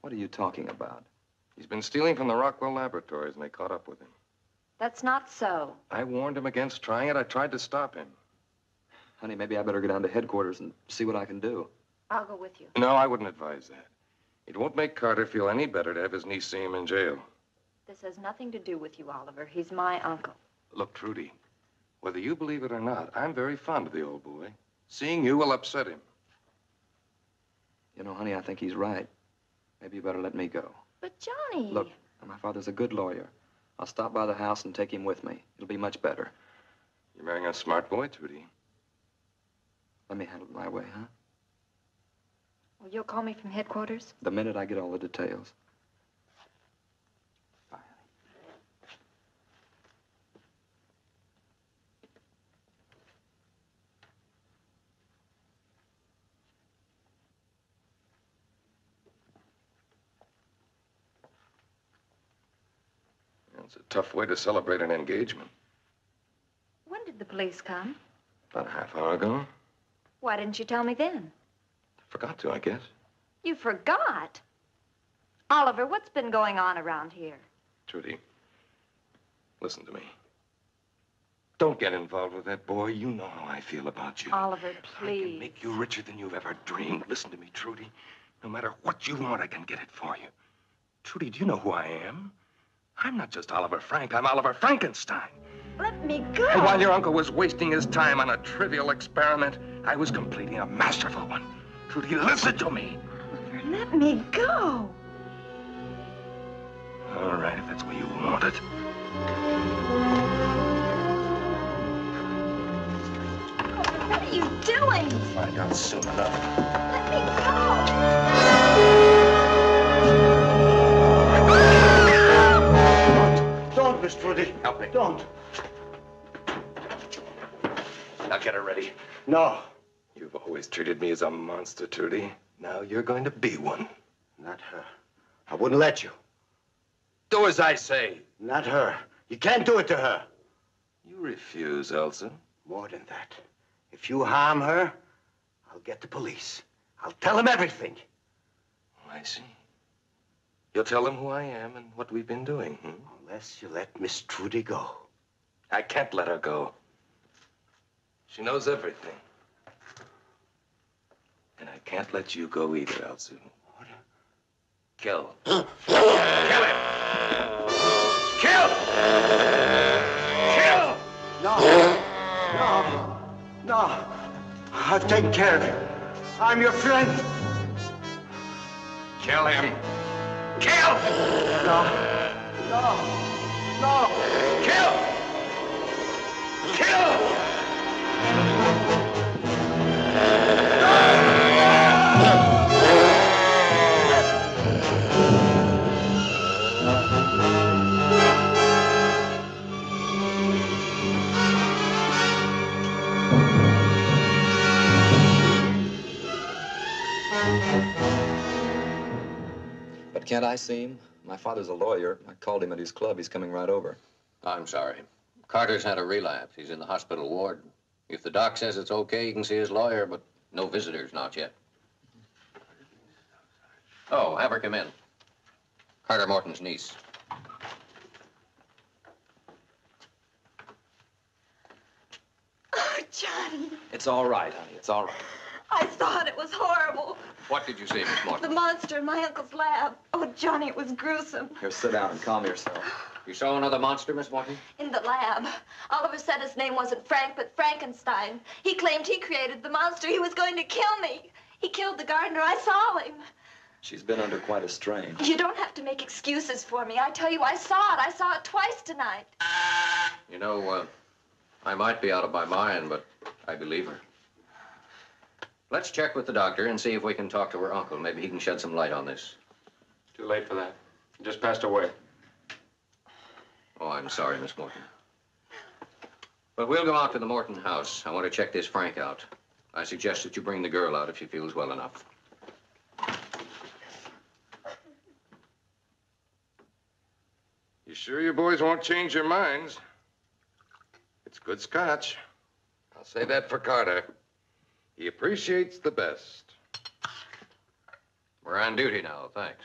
What are you talking about? He's been stealing from the Rockwell laboratories, and they caught up with him. That's not so. I warned him against trying it. I tried to stop him. Honey, maybe I better go down to headquarters and see what I can do. I'll go with you. No, I wouldn't advise that. It won't make Carter feel any better to have his niece see him in jail. This has nothing to do with you, Oliver. He's my uncle. Look, Trudy, whether you believe it or not, I'm very fond of the old boy. Seeing you will upset him. You know, honey, I think he's right. Maybe you better let me go. But, Johnny... Look, my father's a good lawyer. I'll stop by the house and take him with me. It'll be much better. You're marrying a smart boy, Trudy. Let me handle it my way, huh? Well, you'll call me from headquarters? The minute I get all the details. It's a tough way to celebrate an engagement. When did the police come? About a half hour ago. Why didn't you tell me then? I forgot to, I guess. You forgot? Oliver, what's been going on around here? Trudy, listen to me. Don't get involved with that boy. You know how I feel about you. Oliver, please. I can make you richer than you've ever dreamed. Listen to me, Trudy. No matter what you want, I can get it for you. Trudy, do you know who I am? I'm not just Oliver Frank. I'm Oliver Frankenstein. Let me go. And while your uncle was wasting his time on a trivial experiment, I was completing a masterful one. Trudy, listen to me. Oliver, Let me go. All right, if that's where you want it. What are you doing? Find out soon enough. Let me go. Don't, Miss Help me. Don't. Now get her ready. No. You've always treated me as a monster, Trudy. Now you're going to be one. Not her. I wouldn't let you. Do as I say. Not her. You can't do it to her. You refuse, Elsu. More than that. If you harm her, I'll get the police. I'll tell them everything. Oh, I see. You'll tell them who I am and what we've been doing, hmm? Unless you let Miss Trudy go. I can't let her go. She knows everything. And I can't let you go either, Elsu. Kill. Kill him! Kill! Kill! No. No. No. I've taken care of you. I'm your friend. Kill him! Kill! No. No. No. Kill! Kill! But can't I see him? My father's a lawyer. I called him at his club. He's coming right over. I'm sorry. Carter's had a relapse. He's in the hospital ward. If the doc says it's okay, he can see his lawyer, but no visitors, not yet. Oh, have her come in. Carter Morton's niece. Oh, Johnny, It's all right, honey. It's all right. I thought it was horrible. What did you see, Miss Morton? The monster in my uncle's lab. Oh, Johnny, it was gruesome. Here, sit down and calm yourself. You saw another monster, Miss Morton? In the lab. Oliver said his name wasn't Frank, but Frankenstein. He claimed he created the monster. He was going to kill me. He killed the gardener. I saw him. She's been under quite a strain. You don't have to make excuses for me. I tell you, I saw it. I saw it twice tonight. You know, uh, I might be out of my mind, but I believe her. Let's check with the doctor and see if we can talk to her uncle. Maybe he can shed some light on this. Too late for that. He just passed away. Oh, I'm sorry, Miss Morton. But we'll go out to the Morton house. I want to check this Frank out. I suggest that you bring the girl out if she feels well enough. You sure you boys won't change your minds? It's good scotch. I'll say that for Carter. He appreciates the best. We're on duty now, thanks.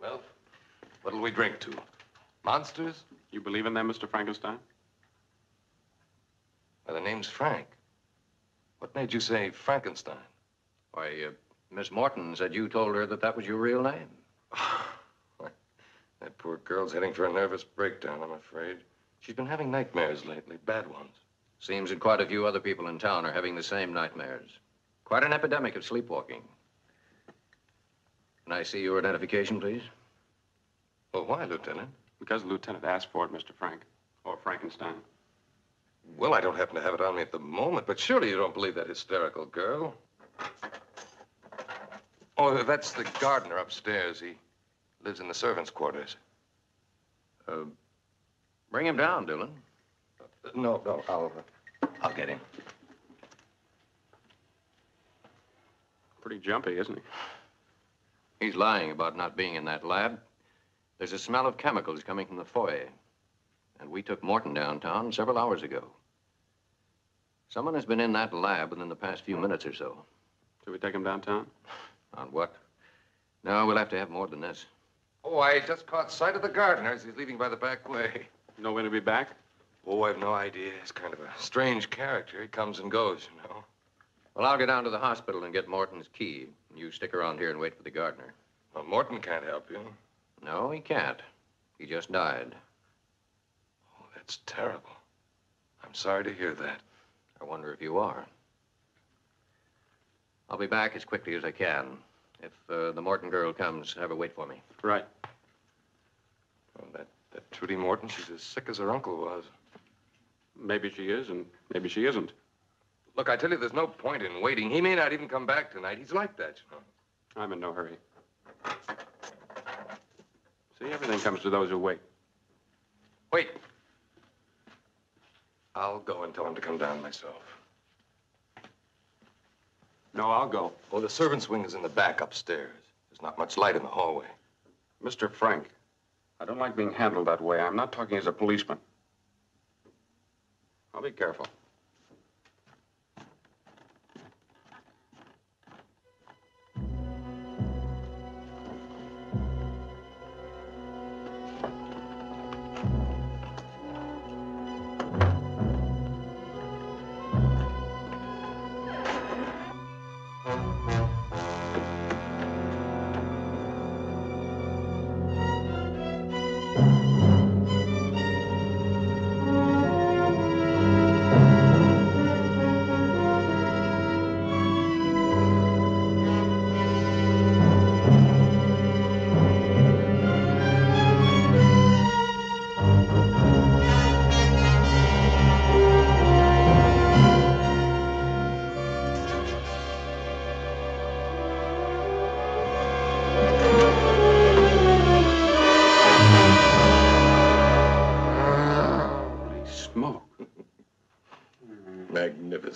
Well, what'll we drink to? Monsters? You believe in them, Mr. Frankenstein? Why, the name's Frank. What made you say Frankenstein? Why, uh, Miss Morton said you told her that that was your real name. That poor girl's heading for a nervous breakdown, I'm afraid. She's been having nightmares lately, bad ones. Seems that quite a few other people in town are having the same nightmares. Quite an epidemic of sleepwalking. Can I see your identification, please? Well, why, Lieutenant? Because the lieutenant asked for it, Mr. Frank. Or Frankenstein. Well, I don't happen to have it on me at the moment, but surely you don't believe that hysterical girl. Oh, that's the gardener upstairs. He lives in the servants' quarters. Uh, bring him down, Dillon. No, no, I'll, I'll get him. Pretty jumpy, isn't he? He's lying about not being in that lab. There's a smell of chemicals coming from the foyer. And we took Morton downtown several hours ago. Someone has been in that lab within the past few minutes or so. Should we take him downtown? On what? No, we'll have to have more than this. Oh, I just caught sight of the gardener as he's leaving by the back way. Know when he'll be back? Oh, I've no idea. He's kind of a strange character. He comes and goes, you know. Well, I'll go down to the hospital and get Morton's key. You stick around here and wait for the gardener. Well, Morton can't help you. No, he can't. He just died. Oh, that's terrible. I'm sorry to hear that. I wonder if you are. I'll be back as quickly as I can. If uh, the Morton girl comes, have her wait for me. Right. Well, that, that Trudy Morton, she's as sick as her uncle was. Maybe she is, and maybe she isn't. Look, I tell you, there's no point in waiting. He may not even come back tonight. He's like that, you know. I'm in no hurry. See, everything comes to those who wait. Wait. I'll go and tell him to come down myself. No, I'll go. Well, the servant's wing is in the back upstairs. There's not much light in the hallway. Mr. Frank, I don't like being handled that way. I'm not talking as a policeman. I'll be careful.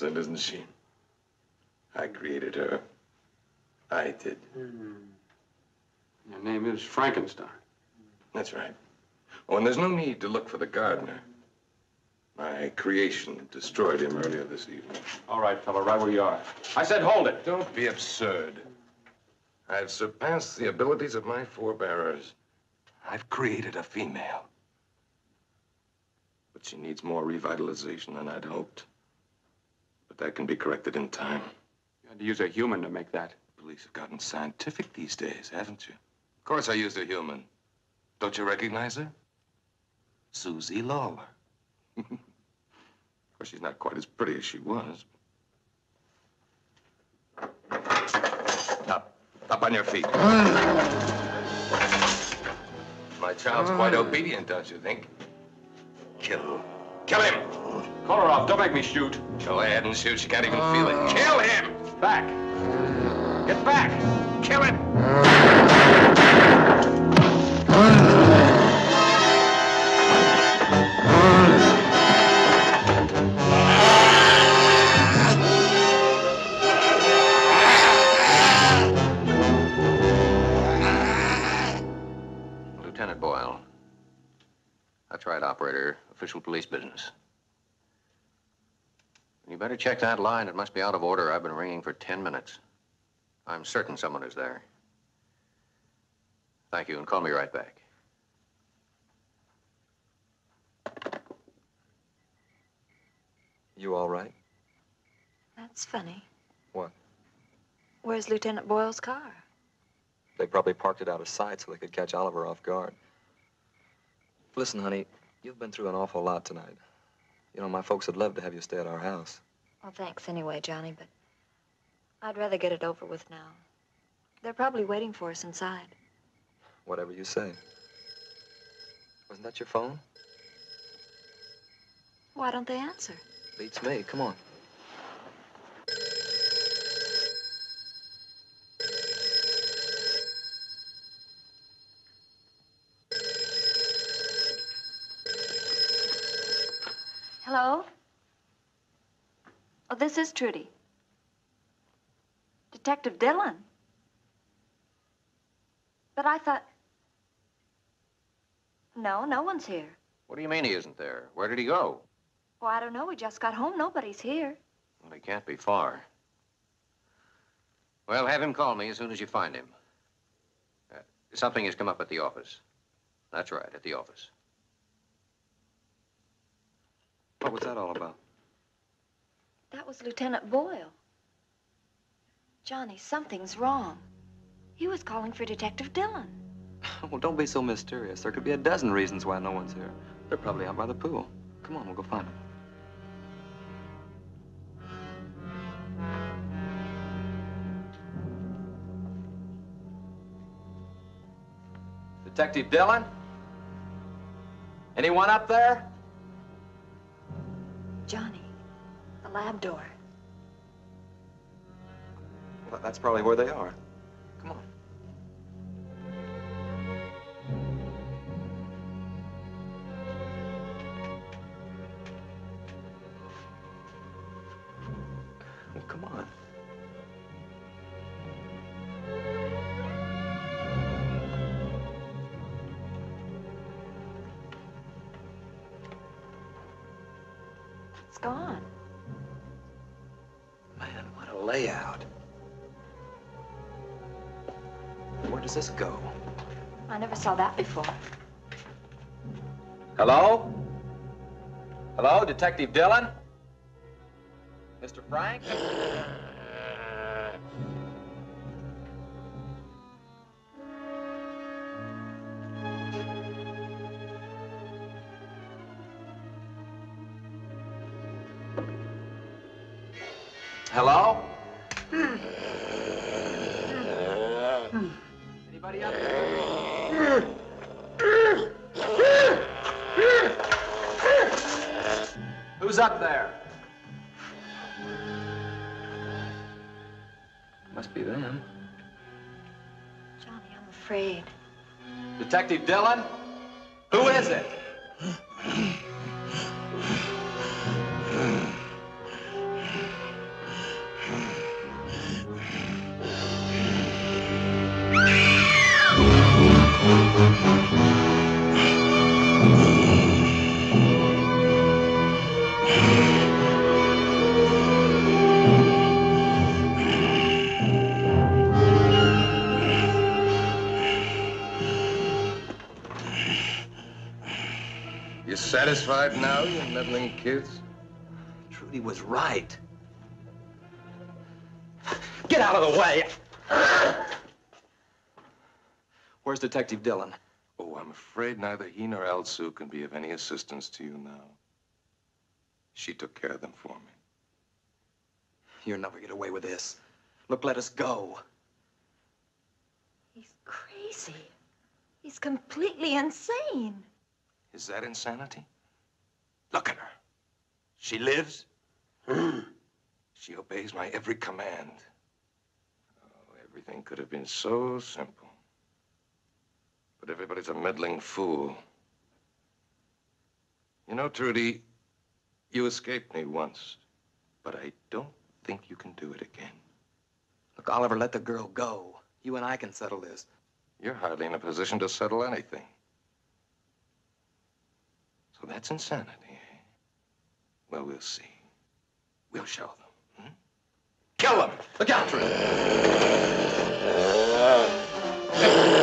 Magnificent, isn't she? I created her. I did. Hmm. Your name is Frankenstein. That's right. Oh, and there's no need to look for the gardener. My creation destroyed him earlier this evening. All right, fella, right where you are. I said hold it. Don't be absurd. I've surpassed the abilities of my forebearers. I've created a female. But she needs more revitalization than I'd hoped. But that can be corrected in time. You had to use a human to make that. Police have gotten scientific these days, haven't you? Of course I used a human. Don't you recognize her? Susie Lawler. of course, she's not quite as pretty as she was. Up. Up on your feet. My child's quite ah. obedient, don't you think? Kill. Kill him! Call her off. Don't make me shoot. Go ahead and shoot. She can't even feel it. Uh, Kill him! Back. Get back. Kill him! Official police business. You better check that line. It must be out of order. I've been ringing for 10 minutes. I'm certain someone is there. Thank you, and call me right back. You all right? That's funny. What? Where's Lieutenant Boyle's car? They probably parked it out of sight so they could catch Oliver off guard. Listen, honey, you've been through an awful lot tonight. You know, my folks would love to have you stay at our house. Well, thanks anyway, Johnny, but I'd rather get it over with now. They're probably waiting for us inside. Whatever you say. Wasn't that your phone? Why don't they answer? Beats me. Come on. Hello? Oh, this is Trudy. Detective Dillon. But I thought. No, no one's here. What do you mean he isn't there? Where did he go? Well, I don't know. We just got home. Nobody's here. Well, he can't be far. Well, have him call me as soon as you find him. Uh, something has come up at the office. That's right, at the office. What was that all about? That was Lieutenant Boyle. Johnny, something's wrong. He was calling for Detective Dillon. Well, don't be so mysterious. There could be a dozen reasons why no one's here. They're probably out by the pool. Come on, we'll go find them. Detective Dillon? Anyone up there? Lab door. Well, that's probably where they are. Saw that before. Hello? Hello, Detective Dillon? Mr. Frank? satisfied now, you meddling kids? Trudy was right. Get out of the way! Where's Detective Dillon? Oh, I'm afraid neither he nor Elsu can be of any assistance to you now. She took care of them for me. You'll never get away with this. Look, let us go. He's crazy. He's completely insane. Is that insanity? Look at her. She lives. she obeys my every command. Oh, everything could have been so simple. But everybody's a meddling fool. You know, Trudy, you escaped me once, but I don't think you can do it again. Look, Oliver, let the girl go. You and I can settle this. You're hardly in a position to settle anything. So that's insanity? Well, we'll see. We'll show them. Hmm? Kill them! Look out for Thank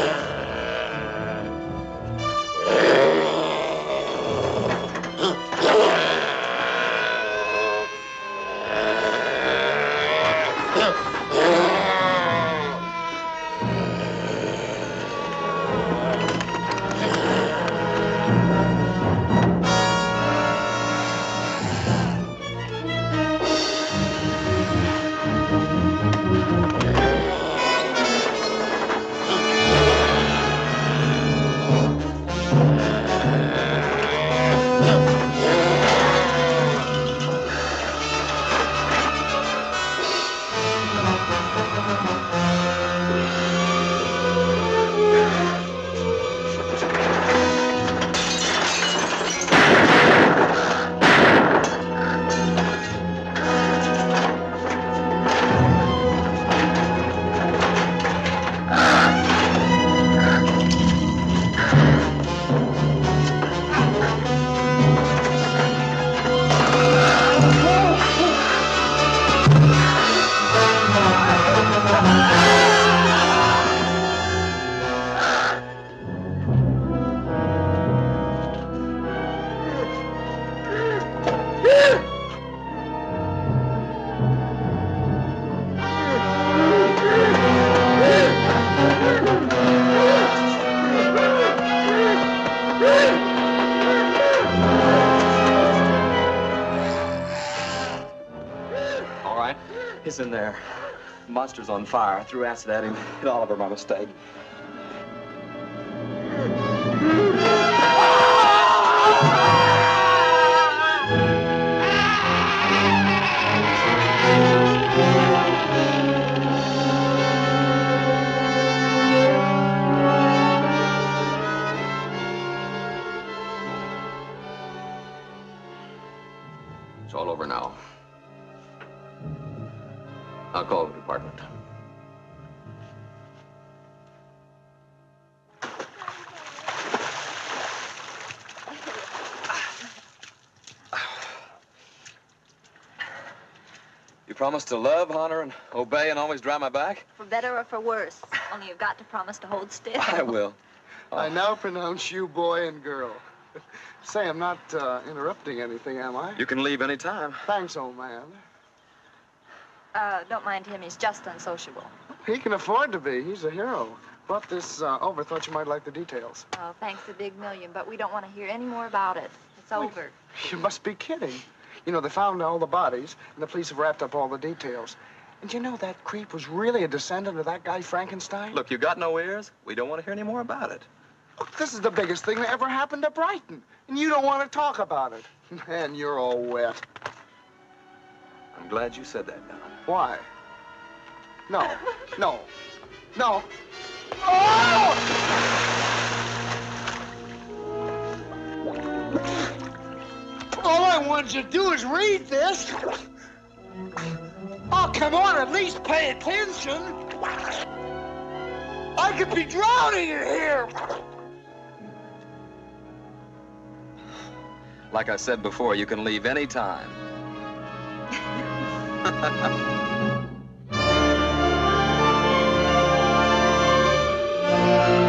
Monster's on fire. Threw acid at him. Hit Oliver by mistake. Promise to love, honor, and obey, and always dry my back? For better or for worse. Only you've got to promise to hold still. I will. I now pronounce you boy and girl. Say, I'm not uh, interrupting anything, am I? You can leave any time. Thanks, old man. Uh, don't mind him. He's just unsociable. He can afford to be. He's a hero. Brought this uh, over. Thought you might like the details. Oh, thanks a big million, but we don't want to hear any more about it. It's over. You must be kidding. You know, they found all the bodies, and the police have wrapped up all the details. And you know that creep was really a descendant of that guy Frankenstein? Look, you got no ears. We don't want to hear any more about it. Look, this is the biggest thing that ever happened to Brighton, and you don't want to talk about it. Man, you're all wet. I'm glad you said that, Don. Why? No, no, no. Oh! All I wanted you to do is read this. Oh, come on, at least pay attention. I could be drowning in here. Like I said before, you can leave any time.